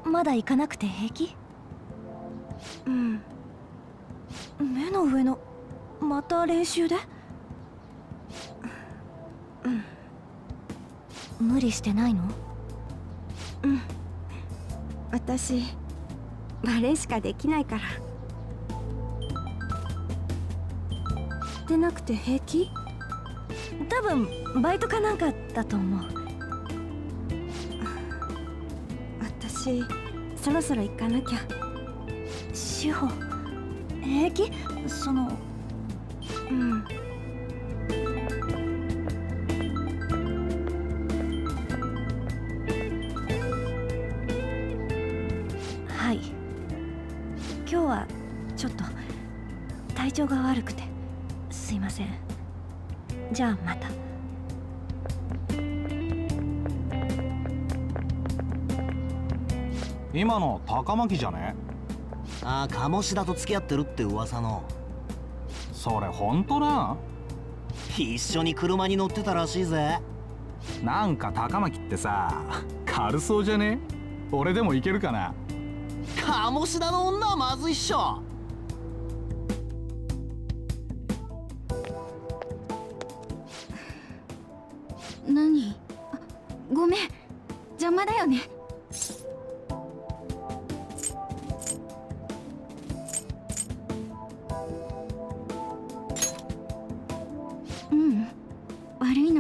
まだ行かなくて平気？うん。目の上のまた練習で？うん。無理してないの？うん。私バレしかできないから。でなくて平気？多分バイトかなんかだと思う。私そろそろ行かなきゃ。志保平気？そのうん。高巻じゃね？ああ鴨志田と付き合ってるって噂の。それ本当な？一緒に車に乗ってたらしいぜ。なんか高巻ってさ軽そうじゃね？俺でもいけるかな？鴨志田の女はまずいっしょ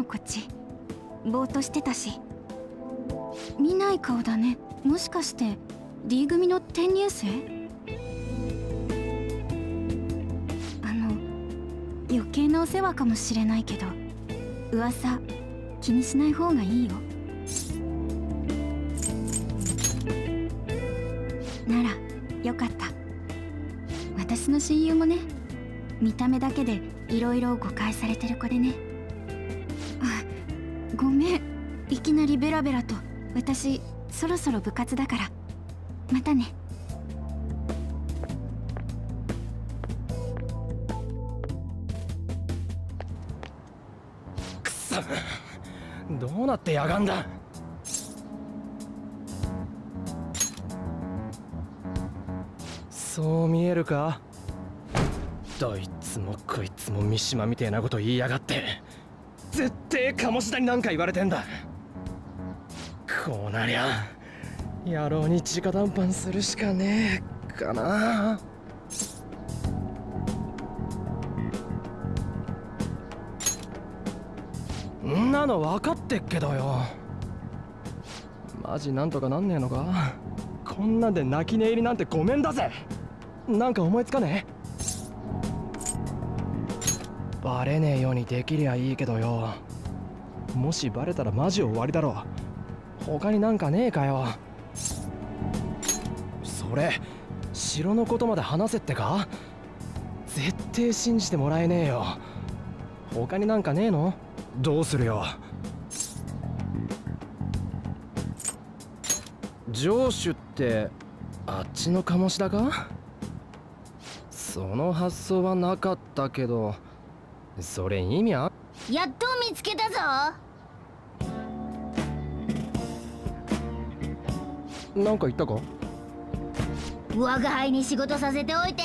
のこっちぼーっとしてたし。見ない顔だね。もしかして D 組の転入生？あの余計なお世話かもしれないけど噂気にしない方がいいよ。ならよかった。私の親友もね見た目だけでいろいろ誤解されてる子でね。なりベラベラと私そろそろ部活だから。またね。くそ。どうなってやがんだ。そう見えるか。どいつもこいつも三島みてえなこと言いやがって。絶対鴨志田に何か言われてんだ。こうなりゃ野郎に直談判するしかねえかな。んなの分かってっけどよ。マジなんとかなんねえのか？こんなんで泣き寝入りなんてごめんだぜ。なんか思いつかねえ？バレねえようにできりゃいいけどよ。もしバレたらマジ終わりだろ。他になんかねえかよ。それ城のことまで話せってか？絶対信じてもらえねえよ。他になんかねえの？どうするよ。城主ってあっちの鴨志田か？その発想はなかったけどそれ意味あやっと見つけたぞなんか言ったか？我が輩に仕事させておいて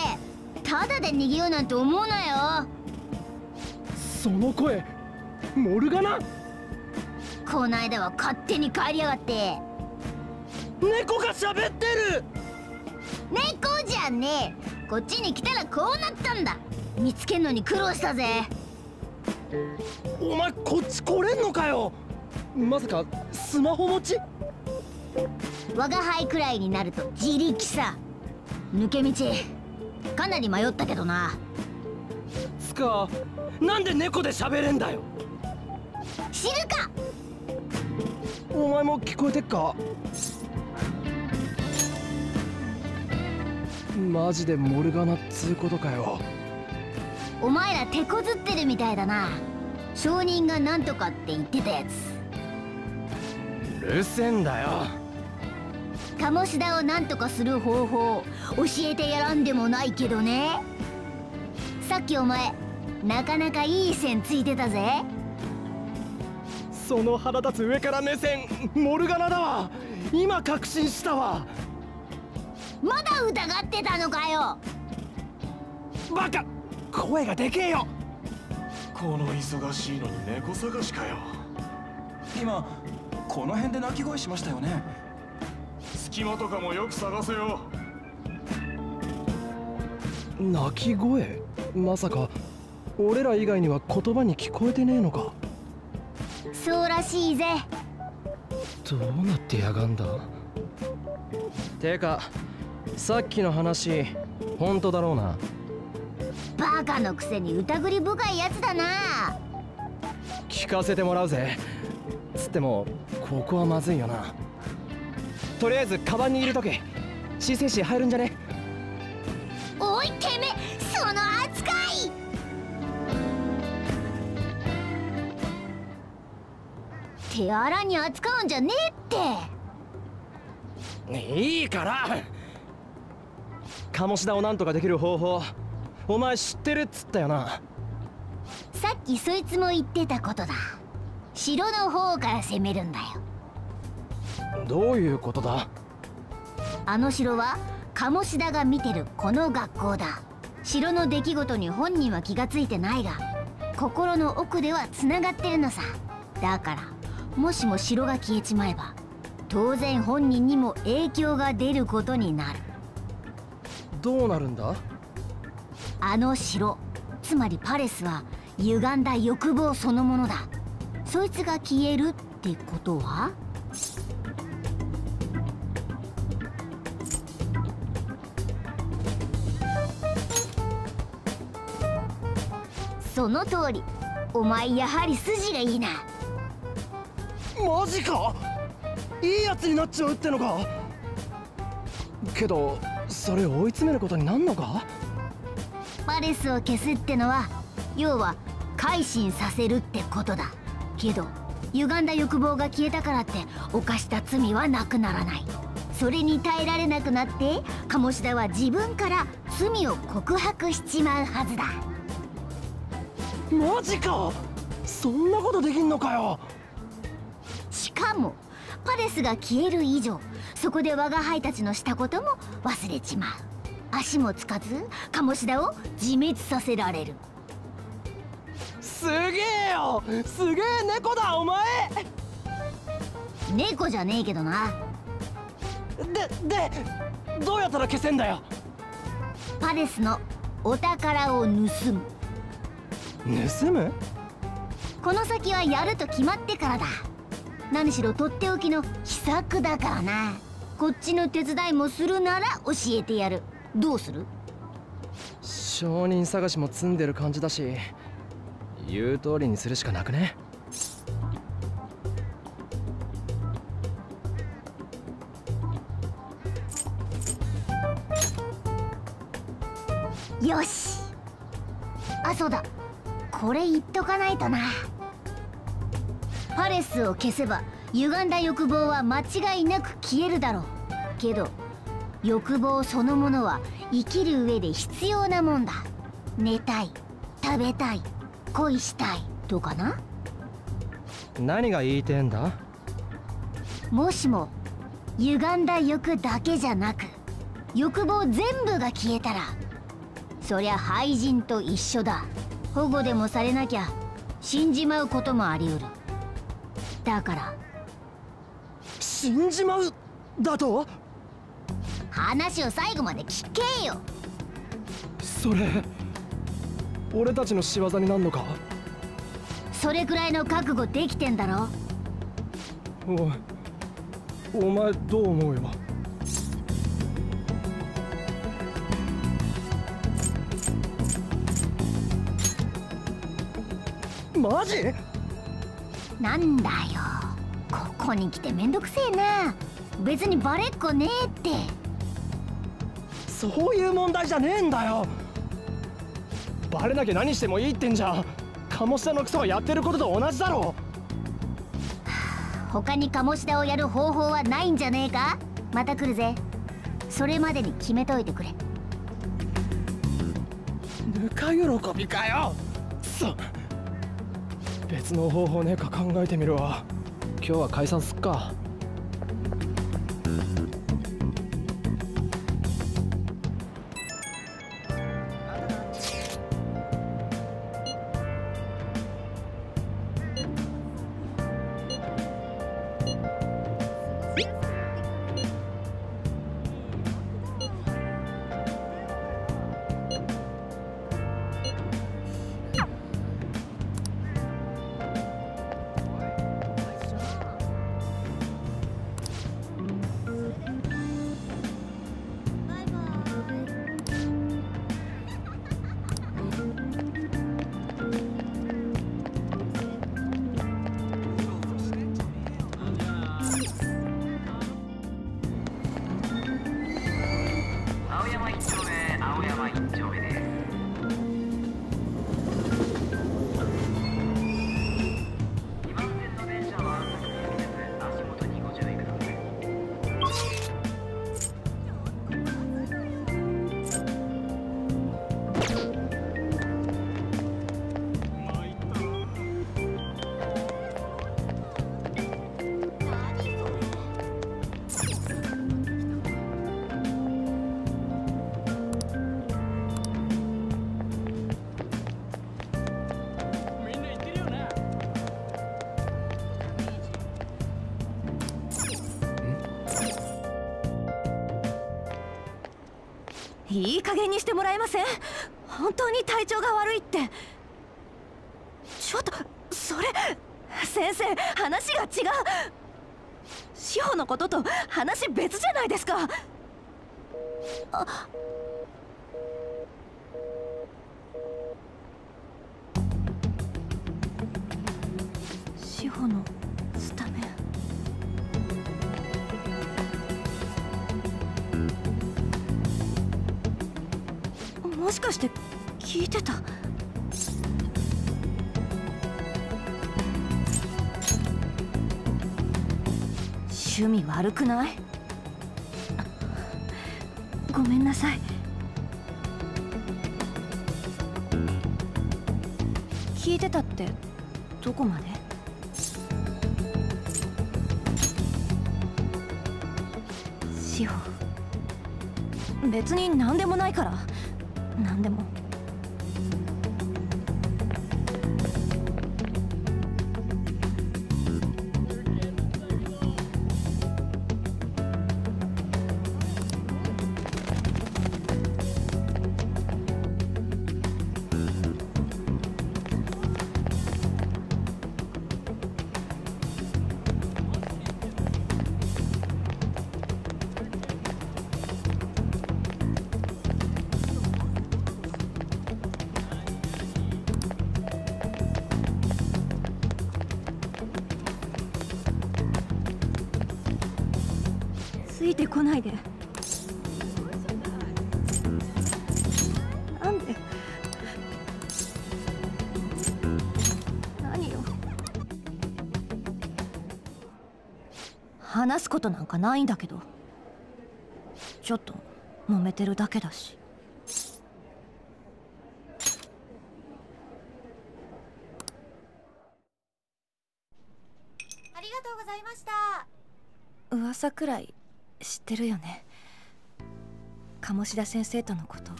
ただで逃げようなんて思うなよ。その声モルガナ？こないだは勝手に帰りやがって。猫が喋ってる！猫じゃねえ。こっちに来たらこうなったんだ。見つけんのに苦労したぜ。お前こっち来れんのかよ！まさかスマホ持ち？我が輩くらいになると自力さ。抜け道。かなり迷ったけどな。つかなんで猫で喋れんだよ。知るか。お前も聞こえてっか。マジでモルガナっつうことかよ。お前ら手こずってるみたいだな。証人が何とかって言ってたやつ。うるせえんだよ鴨志田を何とかする方法教えてやらんでもないけどね。さっきお前なかなかいい線ついてたぜ。その腹立つ上から目線モルガナだわ。今確信したわ。まだ疑ってたのかよ。バカ声がでけえよ。この忙しいのに猫探しかよ。今この辺で鳴き声しましたよね隙間とかもよく探せよ。鳴き声？まさか俺ら以外には言葉に聞こえてねえのか？そうらしいぜ。どうなってやがんだ？てかさっきの話本当だろうな。バカのくせに疑り深いやつだな。聞かせてもらうぜ。つってもここはまずいよなとりあえずカバンに入れとけ。新生死入るんじゃね？おいてめえその扱い！手荒に扱うんじゃねえって。いいから。鴨志田をなんとかできる方法お前知ってるっつったよな。さっきそいつも言ってたことだ。城の方から攻めるんだよどういうことだ？あの城は鴨志田が見てるこの学校だ。城の出来事に本人は気がついてないが心の奥ではつながってるのさ。だからもしも城が消えちまえば当然本人にも影響が出ることになる。どうなるんだ？あの城つまりパレスは歪んだ欲望そのものだ。そいつが消えるってことは？その通り。己お前やはり筋がいいな。マジか？いいやつになっちまうってのか？けどそれ追い詰めることになんのか？パレスを消すってのは要は改心させるってことだ。けど歪んだ欲望が消えたからって犯した罪はなくならない。それに耐えられなくなって鴨志田は自分から罪を告白しちまうはずだマジか。そんなことできんのかよ。しかもパレスが消える以上そこで我が輩たちのしたことも忘れちまう。足もつかず鴨志田を自滅させられる。すげえよ。すげえ猫だお前。猫じゃねえけどな。ででどうやったら消せんだよ。パレスのお宝を盗む盗む？この先はやると決まってからだ。何しろとっておきの秘策だからな。こっちの手伝いもするなら教えてやる。どうする？証人探しも積んでる感じだし言う通りにするしかなくね？よし。あそうだこれ言っとかないとな。パレスを消せば歪んだ欲望は間違いなく消えるだろう。けど欲望そのものは生きる上で必要なもんだ。寝たい食べたい恋したいとかな。何が言いてえんだ？もしも歪んだ欲だけじゃなく欲望全部が消えたらそりゃ廃人と一緒だ保護でもされなきゃ死んじまうこともあり得る。だから。死んじまうだと？話を最後まで聞けよ。それ俺たちの仕業になんのか？それくらいの覚悟できてんだろ。おいお前どう思うよ？マジ？なんだよ。ここに来てめんどくせえな。別にバレっこねえって。そういう問題じゃねえんだよ。バレなきゃ何してもいいってんじゃん。鴨下のクソがやってることと同じだろ *sighs* 他に鴨志田をやる方法はないんじゃねえか？また来るぜ。それまでに決めといてくれ。ぬか喜びかよ。そ別の方法ねえか考えてみるわ。今日は解散すっか。てこないで。なんで？何よ？話すことなんかないんだけど。ちょっと揉めてるだけだし。ありがとうございました。噂くらい知ってるよね。鴨志田先生とのこと。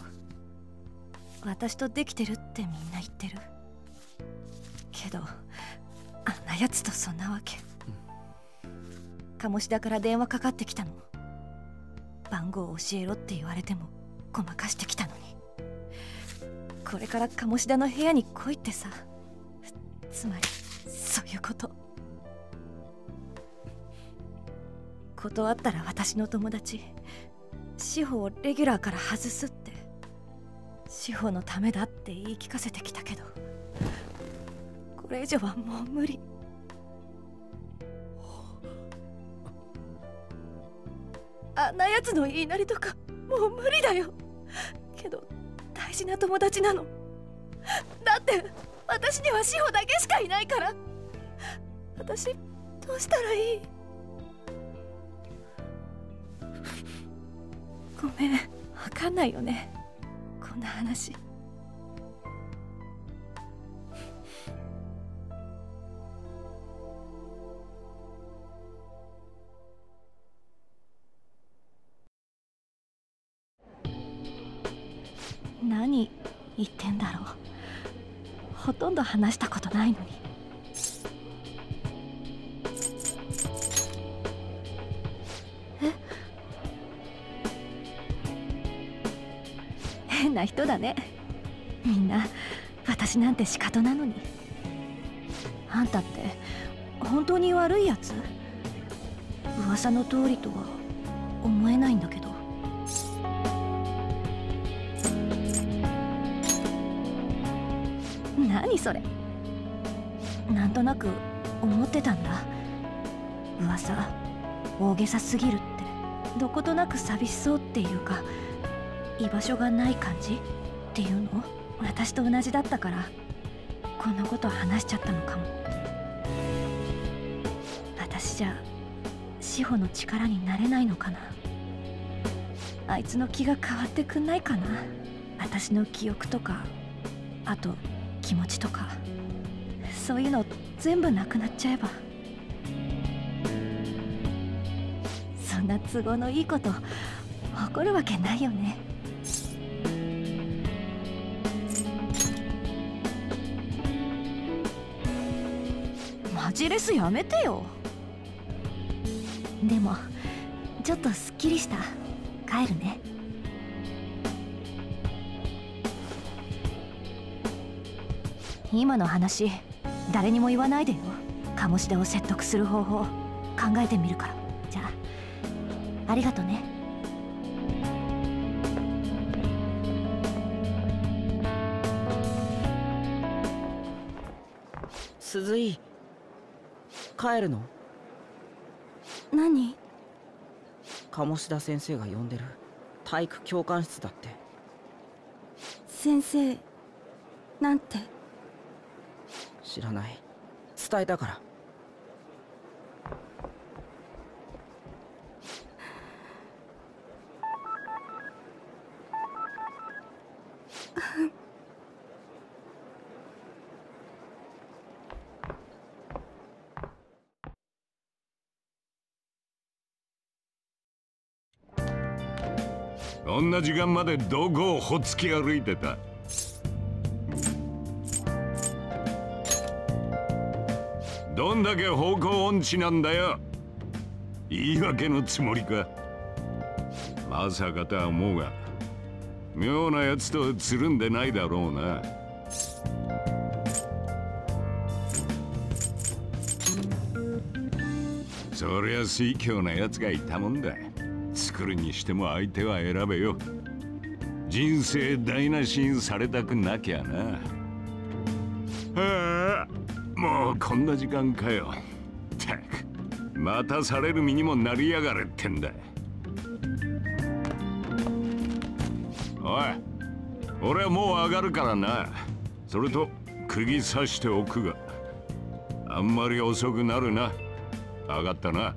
私とできてるってみんな言ってる。けどあんなやつとそんなわけ。鴨志田から電話かかってきたの。番号を教えろって言われてもごまかしてきたのに。これから鴨志田の部屋に来いってさ。つまりそういうこと。断ったら私の友達志保をレギュラーから外すって志保のためだって言い聞かせてきたけどこれ以上はもう無理。あんなやつの言いなりとかもう無理だよ。けど大事な友達なの。だって私には志保だけしかいないから。私どうしたらいい？ごめんわかんないよね。こんな話。何言ってんだろう。ほとんど話したことないのに。変な人だね。みんな私なんて仕方なのに。あんたって本当に悪いやつ噂の通りとは思えないんだけど。何それ？なんとなく思ってたんだ。噂大げさすぎるって。どことなく寂しそうっていうか。居場所がない感じ？っていうの？私と同じだったから。こんなこと話しちゃったのかも。私じゃ志保の力になれないのかな。あいつの気が変わってくんないかな。私の記憶とかあと気持ちとか。そういうの全部なくなっちゃえば。そんな都合のいいこと起こるわけないよね。ジレスやめてよでもちょっとすっきりした帰るね今の話誰にも言わないでよ鴨志田を説得する方法考えてみるからじゃあありがとね鈴井帰るの？何？鴨志田先生が呼んでる。体育教官室だって。先生なんて？知らない。伝えたからこんな時間までどこをほっつき歩いてた？どんだけ方向音痴なんだよ？言い訳のつもりか？まさかとは思うが妙なやつとつるんでないだろうな。そりゃ水強なやつがいたもんだ。作るにしても相手は選べよ。人生台無しにされたくなきゃな。はあもうこんな時間かよ。たくまたされる身にもなりやがれってんだ。おい俺はもう上がるからな。それと釘刺しておくが。あんまり遅くなるな。上がったな。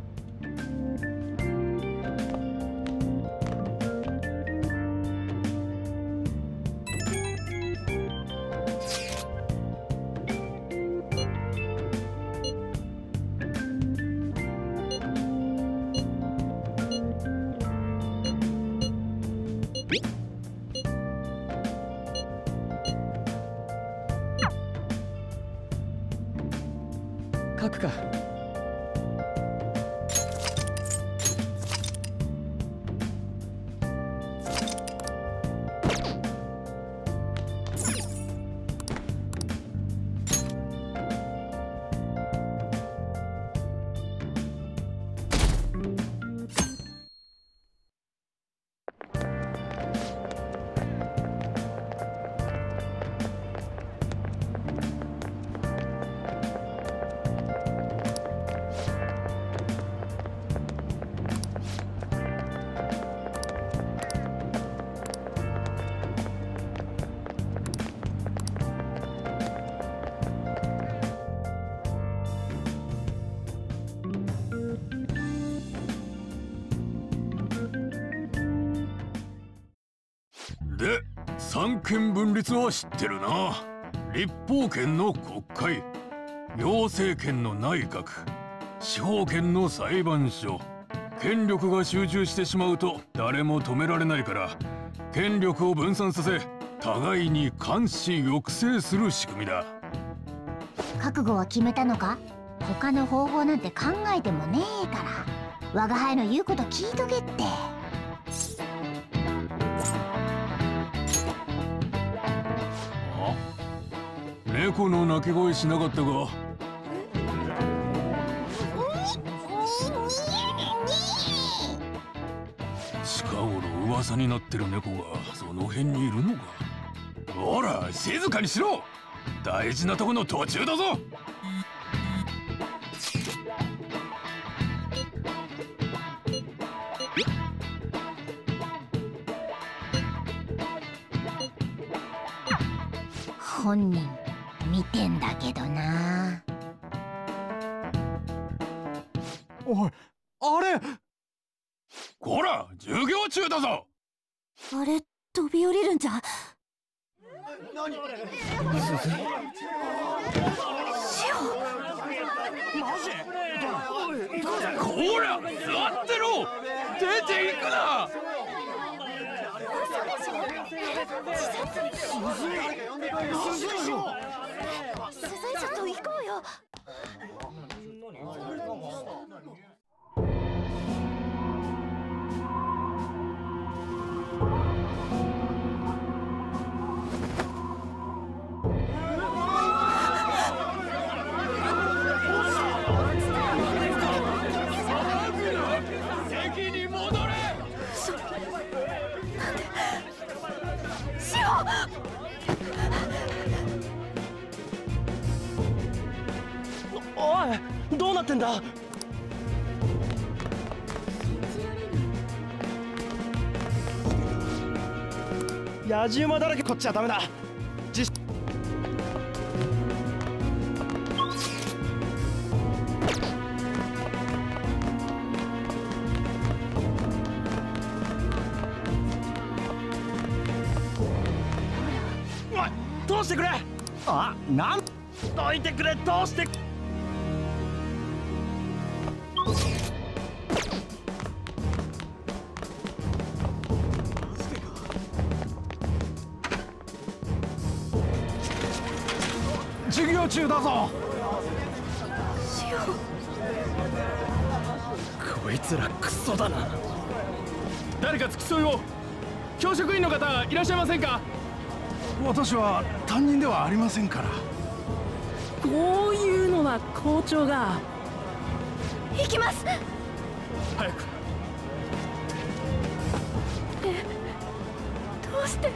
てるな。立法権の国会。行政権の内閣。司法権の裁判所。権力が集中してしまうと誰も止められないから。権力を分散させ互いに監視抑制する仕組みだ。覚悟は決めたのか？他の方法なんて考えてもねえから。我が輩の言うこと聞いとけって。猫の鳴き声しなかったか？近頃噂になってる猫がその辺にいるのか？ほら静かにしろ！大事なとこの途中だぞ！本人見てんだけどな。おいあれ？こら授業中だぞ。あれ飛び降りるんじゃ？こら座ってろ出ていくな鈴井ちょっと行こうよなってんだ。野じ馬だらけこっちはダメだ。実おい通してくれ。あなんどいてくれ通して。ませんか？私は担任ではありませんから。こういうのは校長が。行きます。早く。えどうして？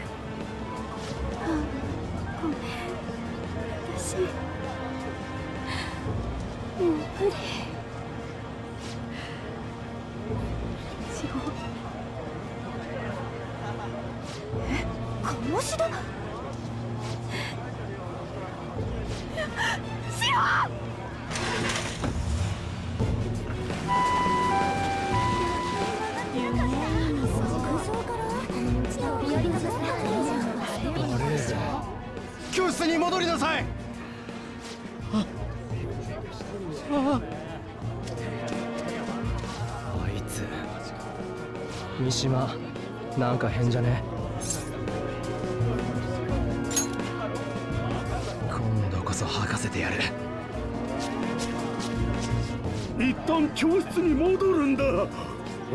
教室に戻るんだ。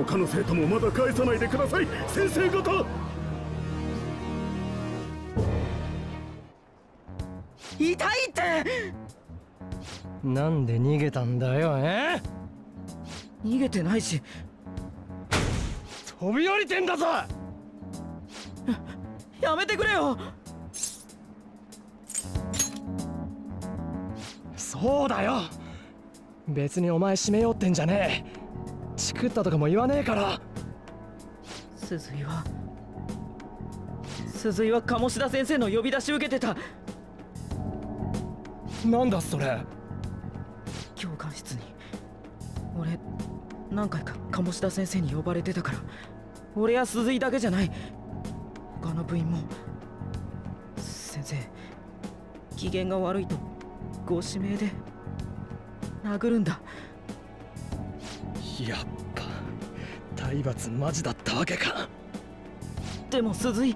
他の生徒もまだ返さないでください。先生方。痛いって。なんで逃げたんだよえ？逃げてないし。飛び降りてんだぞ！やめてくれよ。そうだよ別にお前締めようってんじゃねえ。チクったとかも言わねえから。鈴井は鈴井は鴨志田先生の呼び出し受けてた。なんだそれ。教官室に。俺何回か鴨志田先生に呼ばれてたから。俺や鈴井だけじゃない。他の部員も。先生機嫌が悪いとご指名で殴るんだ。やっぱ体罰マジだったわけか。でも鈴井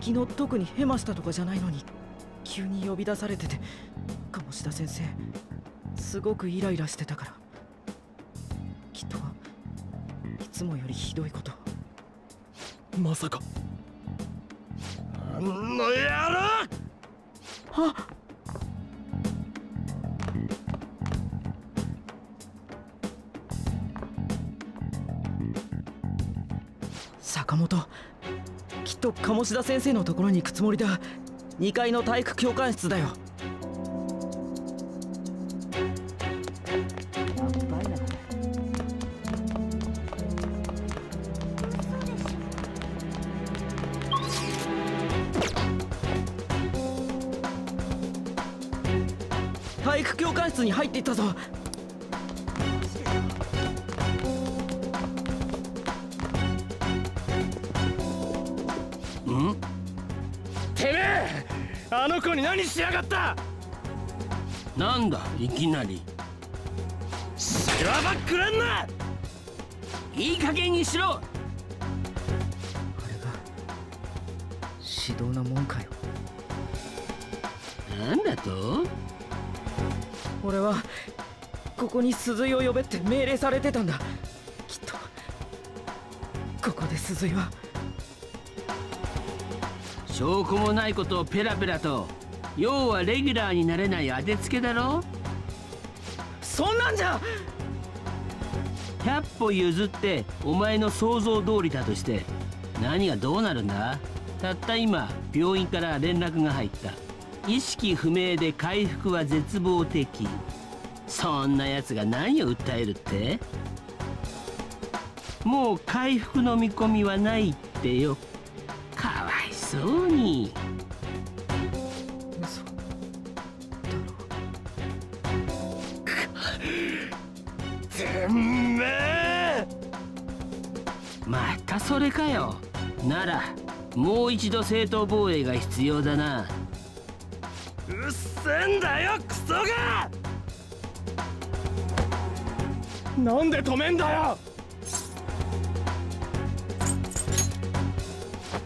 昨日特にヘマしたとかじゃないのに急に呼び出されてて鴨志田先生すごくイライラしてたから。きっといつもよりひどいこと。まさか。あんの野郎！あ坂本。きっと鴨志田先生のところに行くつもりだ。2階の体育教官室だよ。体育教官室に入っていったぞ。に何しやがった。なんだいきなり。しわばっくれんな。いい加減にしろ。指導なもんかよ。なんだと？俺はここに鈴井を呼べって命令されてたんだ。きっとここで鈴井は。証拠もないことをペラペラと要はレギュラーになれない当てつけだろ？そんなんじゃ！100歩譲ってお前の想像通りだとして何がどうなるんだ？たった今病院から連絡が入った。意識不明で回復は絶望的。そんな奴が何を訴えるって？もう回復の見込みはないってよ。かわいそうにそれかよ。ならもう一度正当防衛が必要だな。うっせんだよクソが！なんで止めんだよ！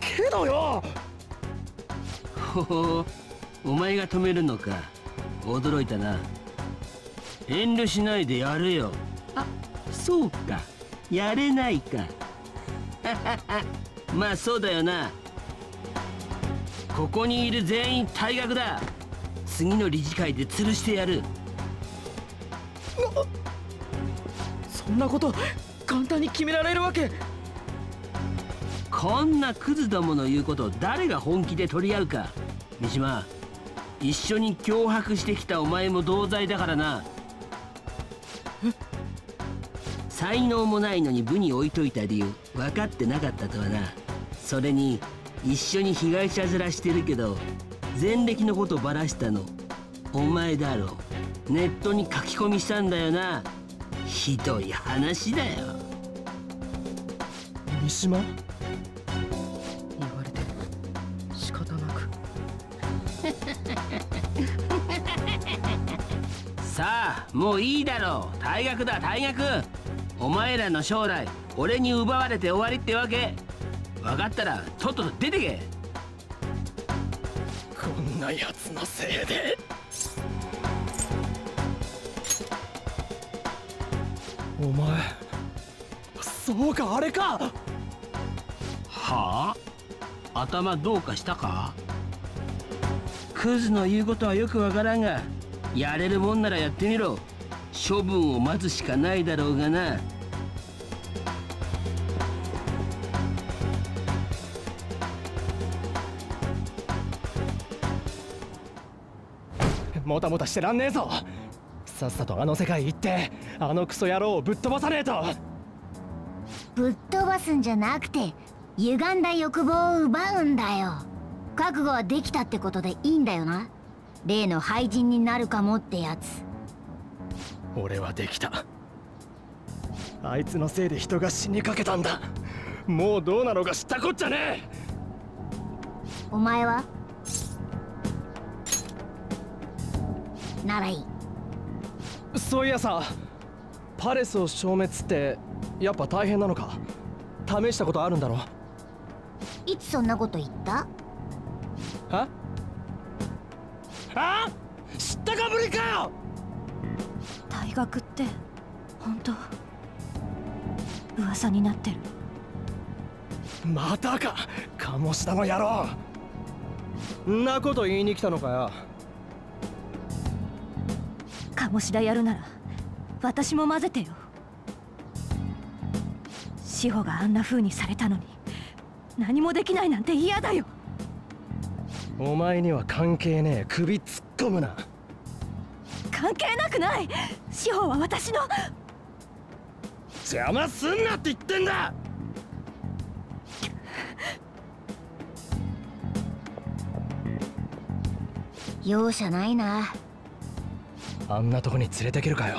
けどよ！ほほお前が止めるのか。驚いたな。遠慮しないでやれよ。あそうか。やれないか *laughs* まあそうだよな。ここにいる全員退学だ。次の理事会で吊るしてやる。そんなこと簡単に決められるわけ？こんなクズどもの言うことを誰が本気で取り合うか。三島一緒に脅迫してきたお前も同罪だからな才能もないのに部に置いといた理由分かってなかったとはな。それに一緒に被害者面してるけど前歴のことばらしたの。お前だろネットに書き込みしたんだよな。ひどい話だよ。三島？言われて仕方なく。*laughs* さあもういいだろう。退学だ退学お前らの将来俺に奪われて終わりってわけ。分かったらとっとと出てけ。こんな奴のせいで。お前そうかあれか。はあ？頭どうかしたか？クズの言うことはよくわからんがやれるもんならやってみろ処分を待つしかないだろうがな。もたもたしてらんねえぞ。さっさとあの世界行ってあのクソ野郎をぶっ飛ばさねえと。ぶっ飛ばすんじゃなくて歪んだ欲望を奪うんだよ。覚悟はできたってことでいいんだよな。例の廃人になるかもってやつ俺はできた。あいつのせいで人が死にかけたんだ。もうどうなのか知ったこっちゃねお前は？ならいい。えそういやさパレスを消滅ってやっぱ大変なのか？試したことあるんだろ？いつそんなこと言った？はあ知ったかぶりかよ退学って本当噂になってる。またか鴨志田の野郎。んなこと言いに来たのかよ。鴨志田やるなら私も混ぜてよ。志保があんな風にされたのに何もできないなんて嫌だよ。お前には関係ねえ。首突っ込むな関係なくない？志保は私の。邪魔すんなって言ってんだ！容赦ないな。あんなとこに連れてけるかよ。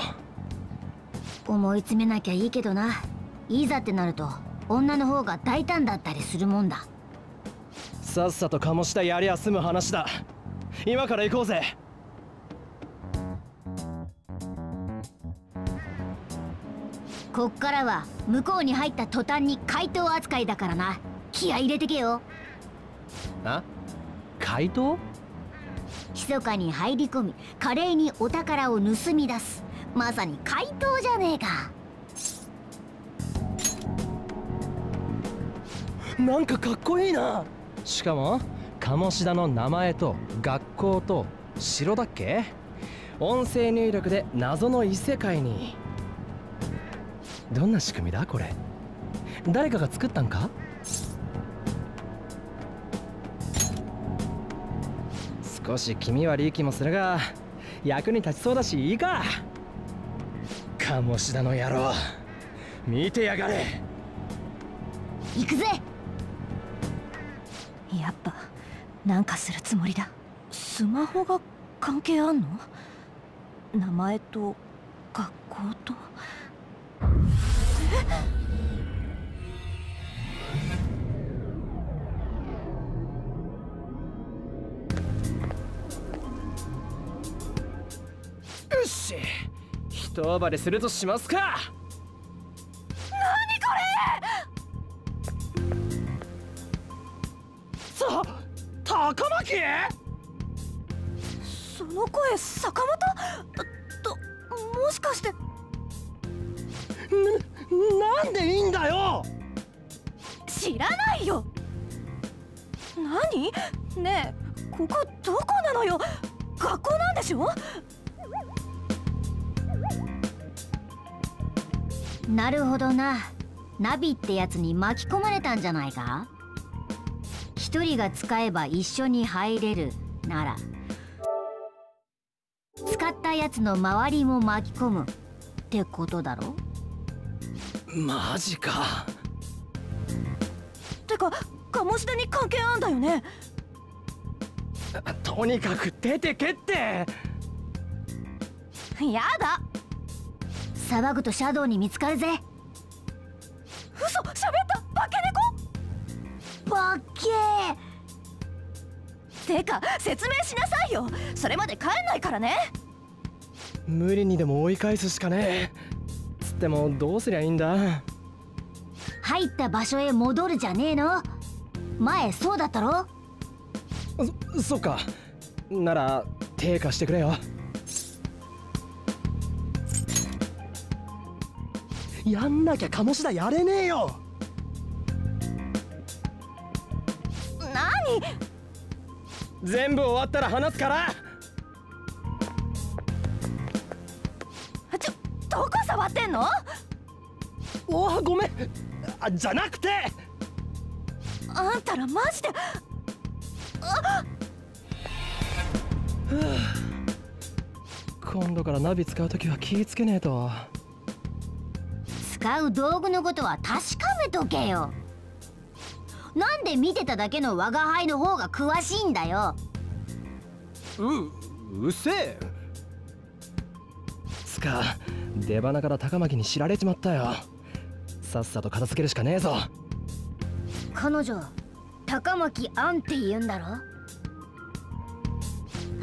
思い詰めなきゃいいけどな。いざってなると女の方が大胆だったりするもんだ。さっさと鴨下やりゃ済む話だ。今から行こうぜこっからは向こうに入った途端に怪盗扱いだからな。気合い入れてけよ。あ怪盗？密かに入り込み華麗にお宝を盗み出す。まさに怪盗じゃねえか。なんかかっこいいな。しかも鴨志田の名前と学校と城だっけ？音声入力で謎の異世界にどんな仕組みだこれ？誰かが作ったんか？少し気味悪い気もするが役に立ちそうだしいいか。鴨志田の野郎見てやがれ。行くぜ。やっぱなんかするつもりだ。スマホが関係あんの？名前と学校と？よし一暴れするとしますか。何こさ高巻その声坂本？ともしかしてななんでいいんだよ！知らないよ。何？ねえここどこなのよ？学校なんでしょ？なるほどな。ナビってやつに巻き込まれたんじゃないか？一人が使えば一緒に入れる。なら。使ったやつの周りも巻き込む。ってことだろ？マジか。てか鴨志田に関係あんだよね？とにかく出てけって。やだ。騒ぐとシャドウに見つかるぜ。嘘喋った？化け猫？バッケー。てか説明しなさいよ。それまで帰んないからね。無理にでも追い返すしかねえ。つってもどうすりゃいいんだ？入った場所へ戻るじゃねえの？前そうだったろ？そそっか。なら手貸してくれよ。やんなきゃ鴨志田やれねえよ。何？全部終わったら話すからどこ触ってんの？おごめん。あじゃなくて。あんたらマジで。あ。今度からナビ使う時は気ぃつけねえと。使う道具のことは確かめとけよ。なんで見てただけの我が輩の方が詳しいんだよ。ううせえ。つか出花から高巻に知られちまったよ。さっさと片付けるしかねえぞ。彼女高巻アンって言うんだろ？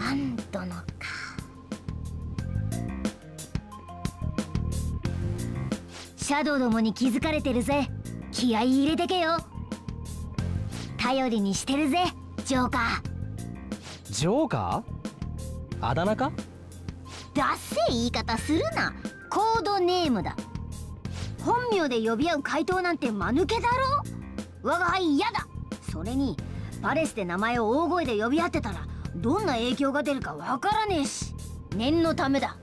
アン殿か。シャドウどもに気づかれてるぜ。気合い入れてけよ。頼りにしてるぜジョーカー。ジョーカー？あだ名か？ダッセい言い方するなコードネームだ。本名で呼び合う回答なんて間抜けだろ？我が輩嫌だ。それにパレスで名前を大声で呼び合ってたらどんな影響が出るかわからねえし。念のためだ。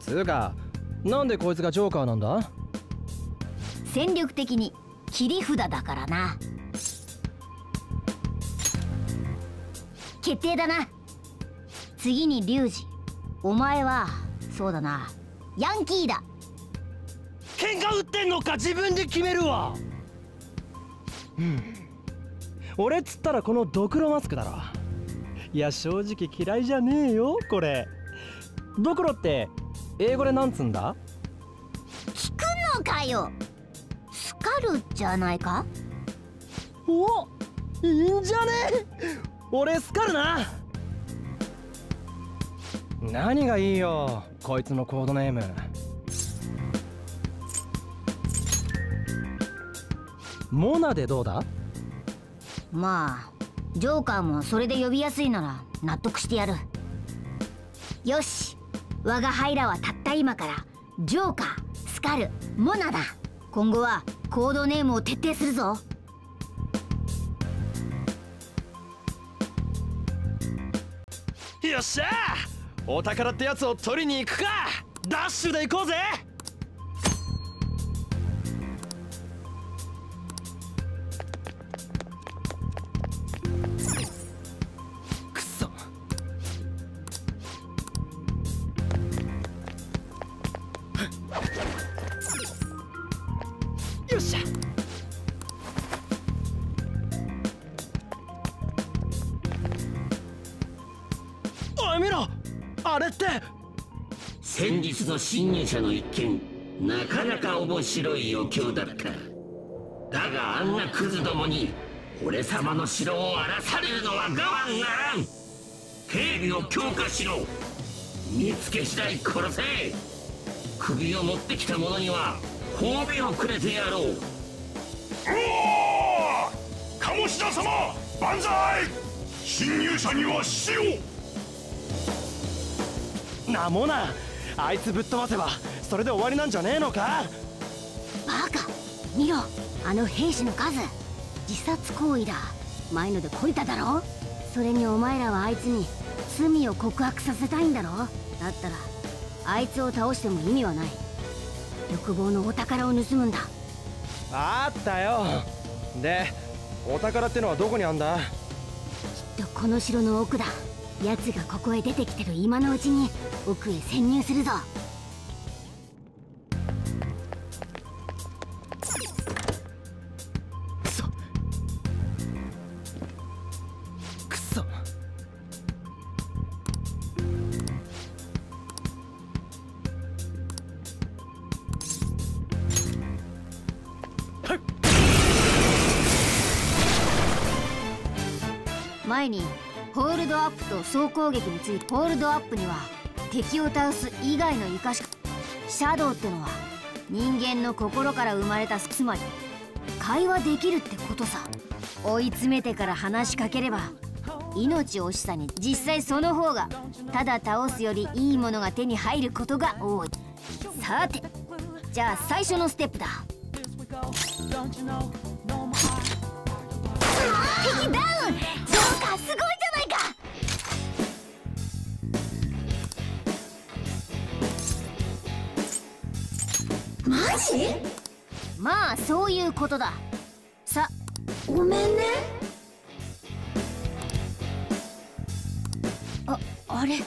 つうかなんでこいつがジョーカーなんだ？戦力的に切り札だからな。決定だな。次にリュウジお前はそうだなヤンキーだ。喧嘩売ってんのか？自分で決めるわ。うん。俺っつったらこのドクロマスクだろ。いや正直嫌いじゃねえよこれ。ドクロって英語でなんつんだ？聞くのかよ。スカルじゃないか？おいいんじゃね？俺スカルな何がいいよこいつのコードネーム。モナでどうだ？まあジョーカーもそれで呼びやすいなら納得してやる。よし我が輩らはたった今からジョーカースカルモナだ。今後はコードネームを徹底するぞ。よっしゃお宝ってやつを取りに行くかダッシュで行こうぜ先日の侵入者の一件なかなか面白い余興だった。だがあんなクズどもに俺様の城を荒らされるのは我慢ならん。警備を強化しろ。見つけ次第殺せ。首を持ってきた者には褒美をくれてやろう。鴨志田様万歳！侵入者には死を！なもなあいつぶっ飛ばせばそれで終わりなんじゃねえのか？バカ。見ろ。あの兵士の数。自殺行為だ。前ので懲りただろ？それにお前らはあいつに罪を告白させたいんだろ？だったらあいつを倒しても意味はない。欲望のお宝を盗むんだ。あったよ。でお宝ってのはどこにあんだ？きっとこの城の奥だ奴がここへ出てきてる今のうちに奥へ潜入するぞ。ップと総攻撃についてホールドアップには敵を倒す以外の生かしシャドウってのは人間の心から生まれたつまり会話できるってことさ。追い詰めてから話しかければ命惜しさに実際その方がただ倒すよりいいものが手に入ることが多い。さてじゃあ最初のステップだ。敵ダウンマジ？まあそういうことだ。さごめんね。ああれ？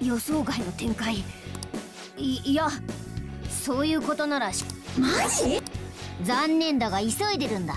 予想外の展開。いいやそういうことならしマジ？残念だが急いでるんだ。へ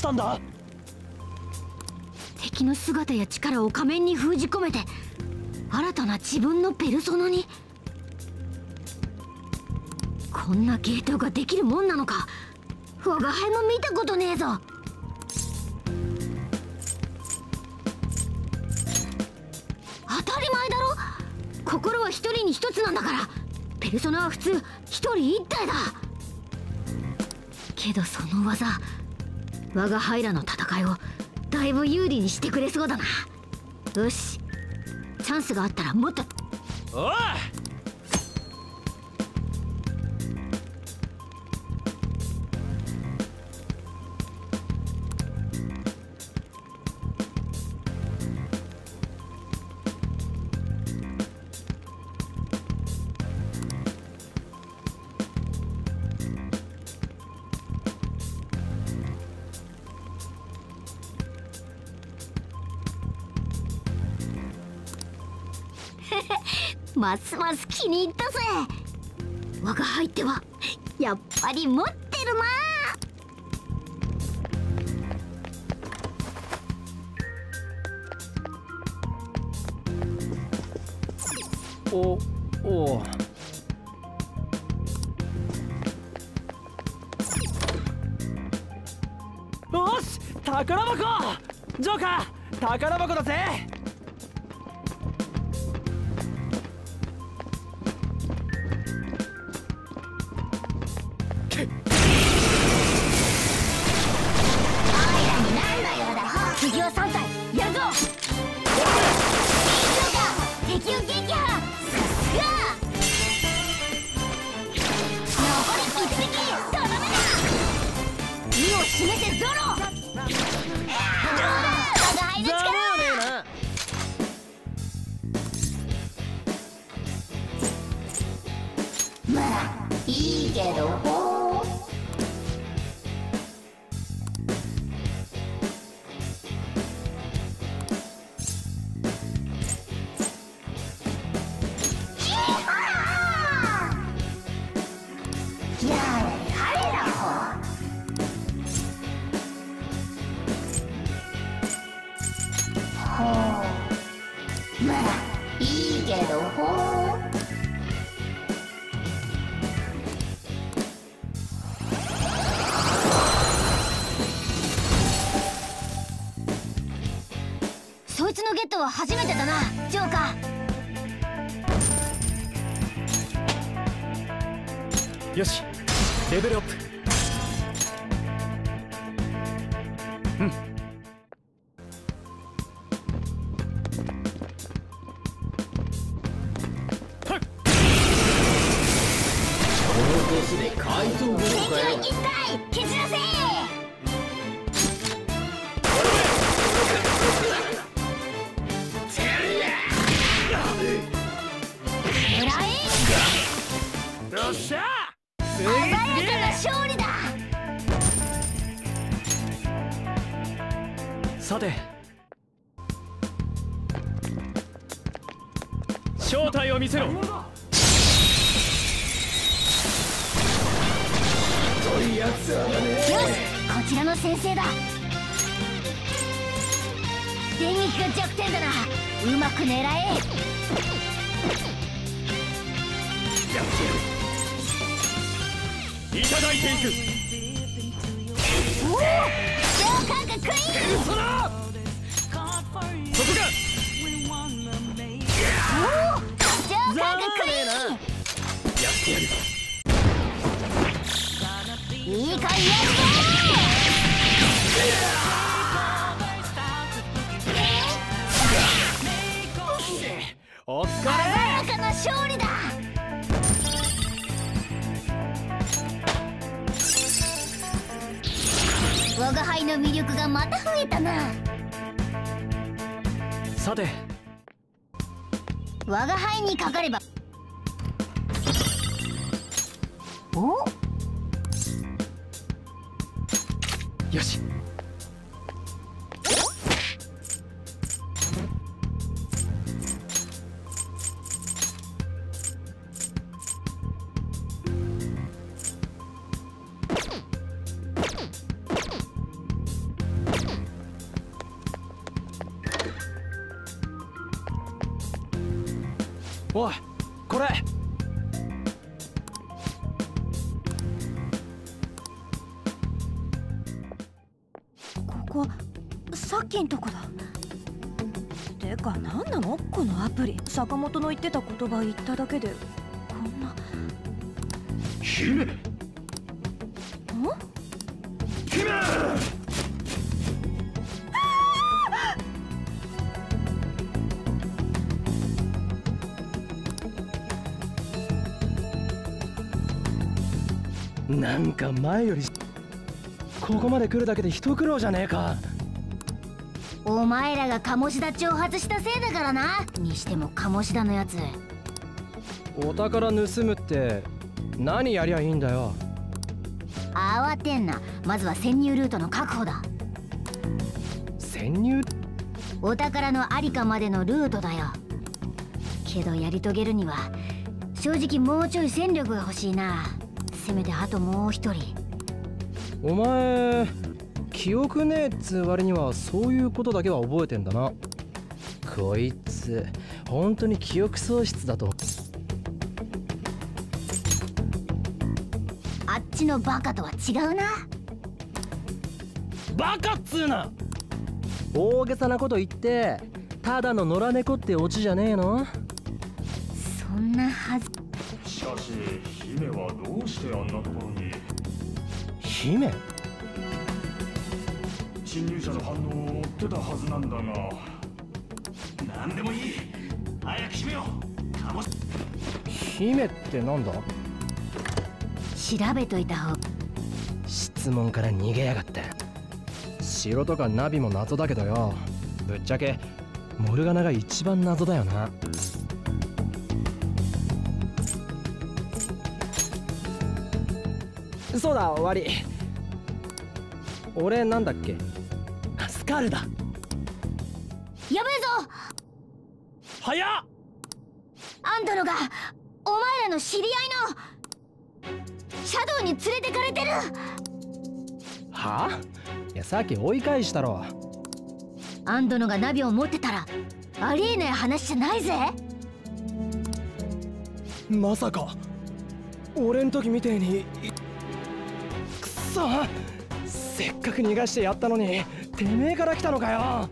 したんだ。敵の姿や力を仮面に封じ込めて新たな自分のペルソナにこんなゲートができるもんなのか。我が輩も見たことねえぞ。我がハイラの戦いをだいぶ有利にしてくれそうだな。よし。チャンスがあったらもっとますます気に入ったぜ。我が入ってはやっぱり持ってるな。おお。よし宝箱。ジョーカー宝箱だぜ。初めてだな。よし。坂本の言ってた言葉言っただけでこんな。姫。ん姫なんか前よりここまで来るだけで一苦労じゃねえかお前らが鴨志田挑発したせいだからな。にしても鴨志田のやつ。お宝盗むって何やりゃいいんだよ。慌てんな。まずは潜入ルートの確保だ。潜入？お宝のありかまでのルートだよ。けどやり遂げるには正直もうちょい戦力が欲しいな。せめてあともう一人。お前記憶ねえっつ割にはそういうことだけは覚えてんだな。こいつ本当に記憶喪失だと。あっちのバカとは違うな。バカっつうな！大げさなこと言ってただの野良猫ってオチじゃねえの？そんなはず。しかし姫はどうしてあんなところに？姫？侵入者の反応を追ってたはずなんだが。何でもいい。早く姫をかもし姫ってなんだ？調べといた方。質問から逃げやがって。城とかナビも謎だけどよ。ぶっちゃけモルガナが一番謎だよな。そうだ終わり。俺なんだっけ？スカルだやべえぞ。早っ。アンドロがお前らの知り合いのシャドウに連れてかれてる。はあ？いやさっき追い返したろ。アンドロがナビを持ってたらありえない話じゃないぜ。まさか俺ん時みてえにくそせっかく逃がしてやったのにてめえから来たのかよ。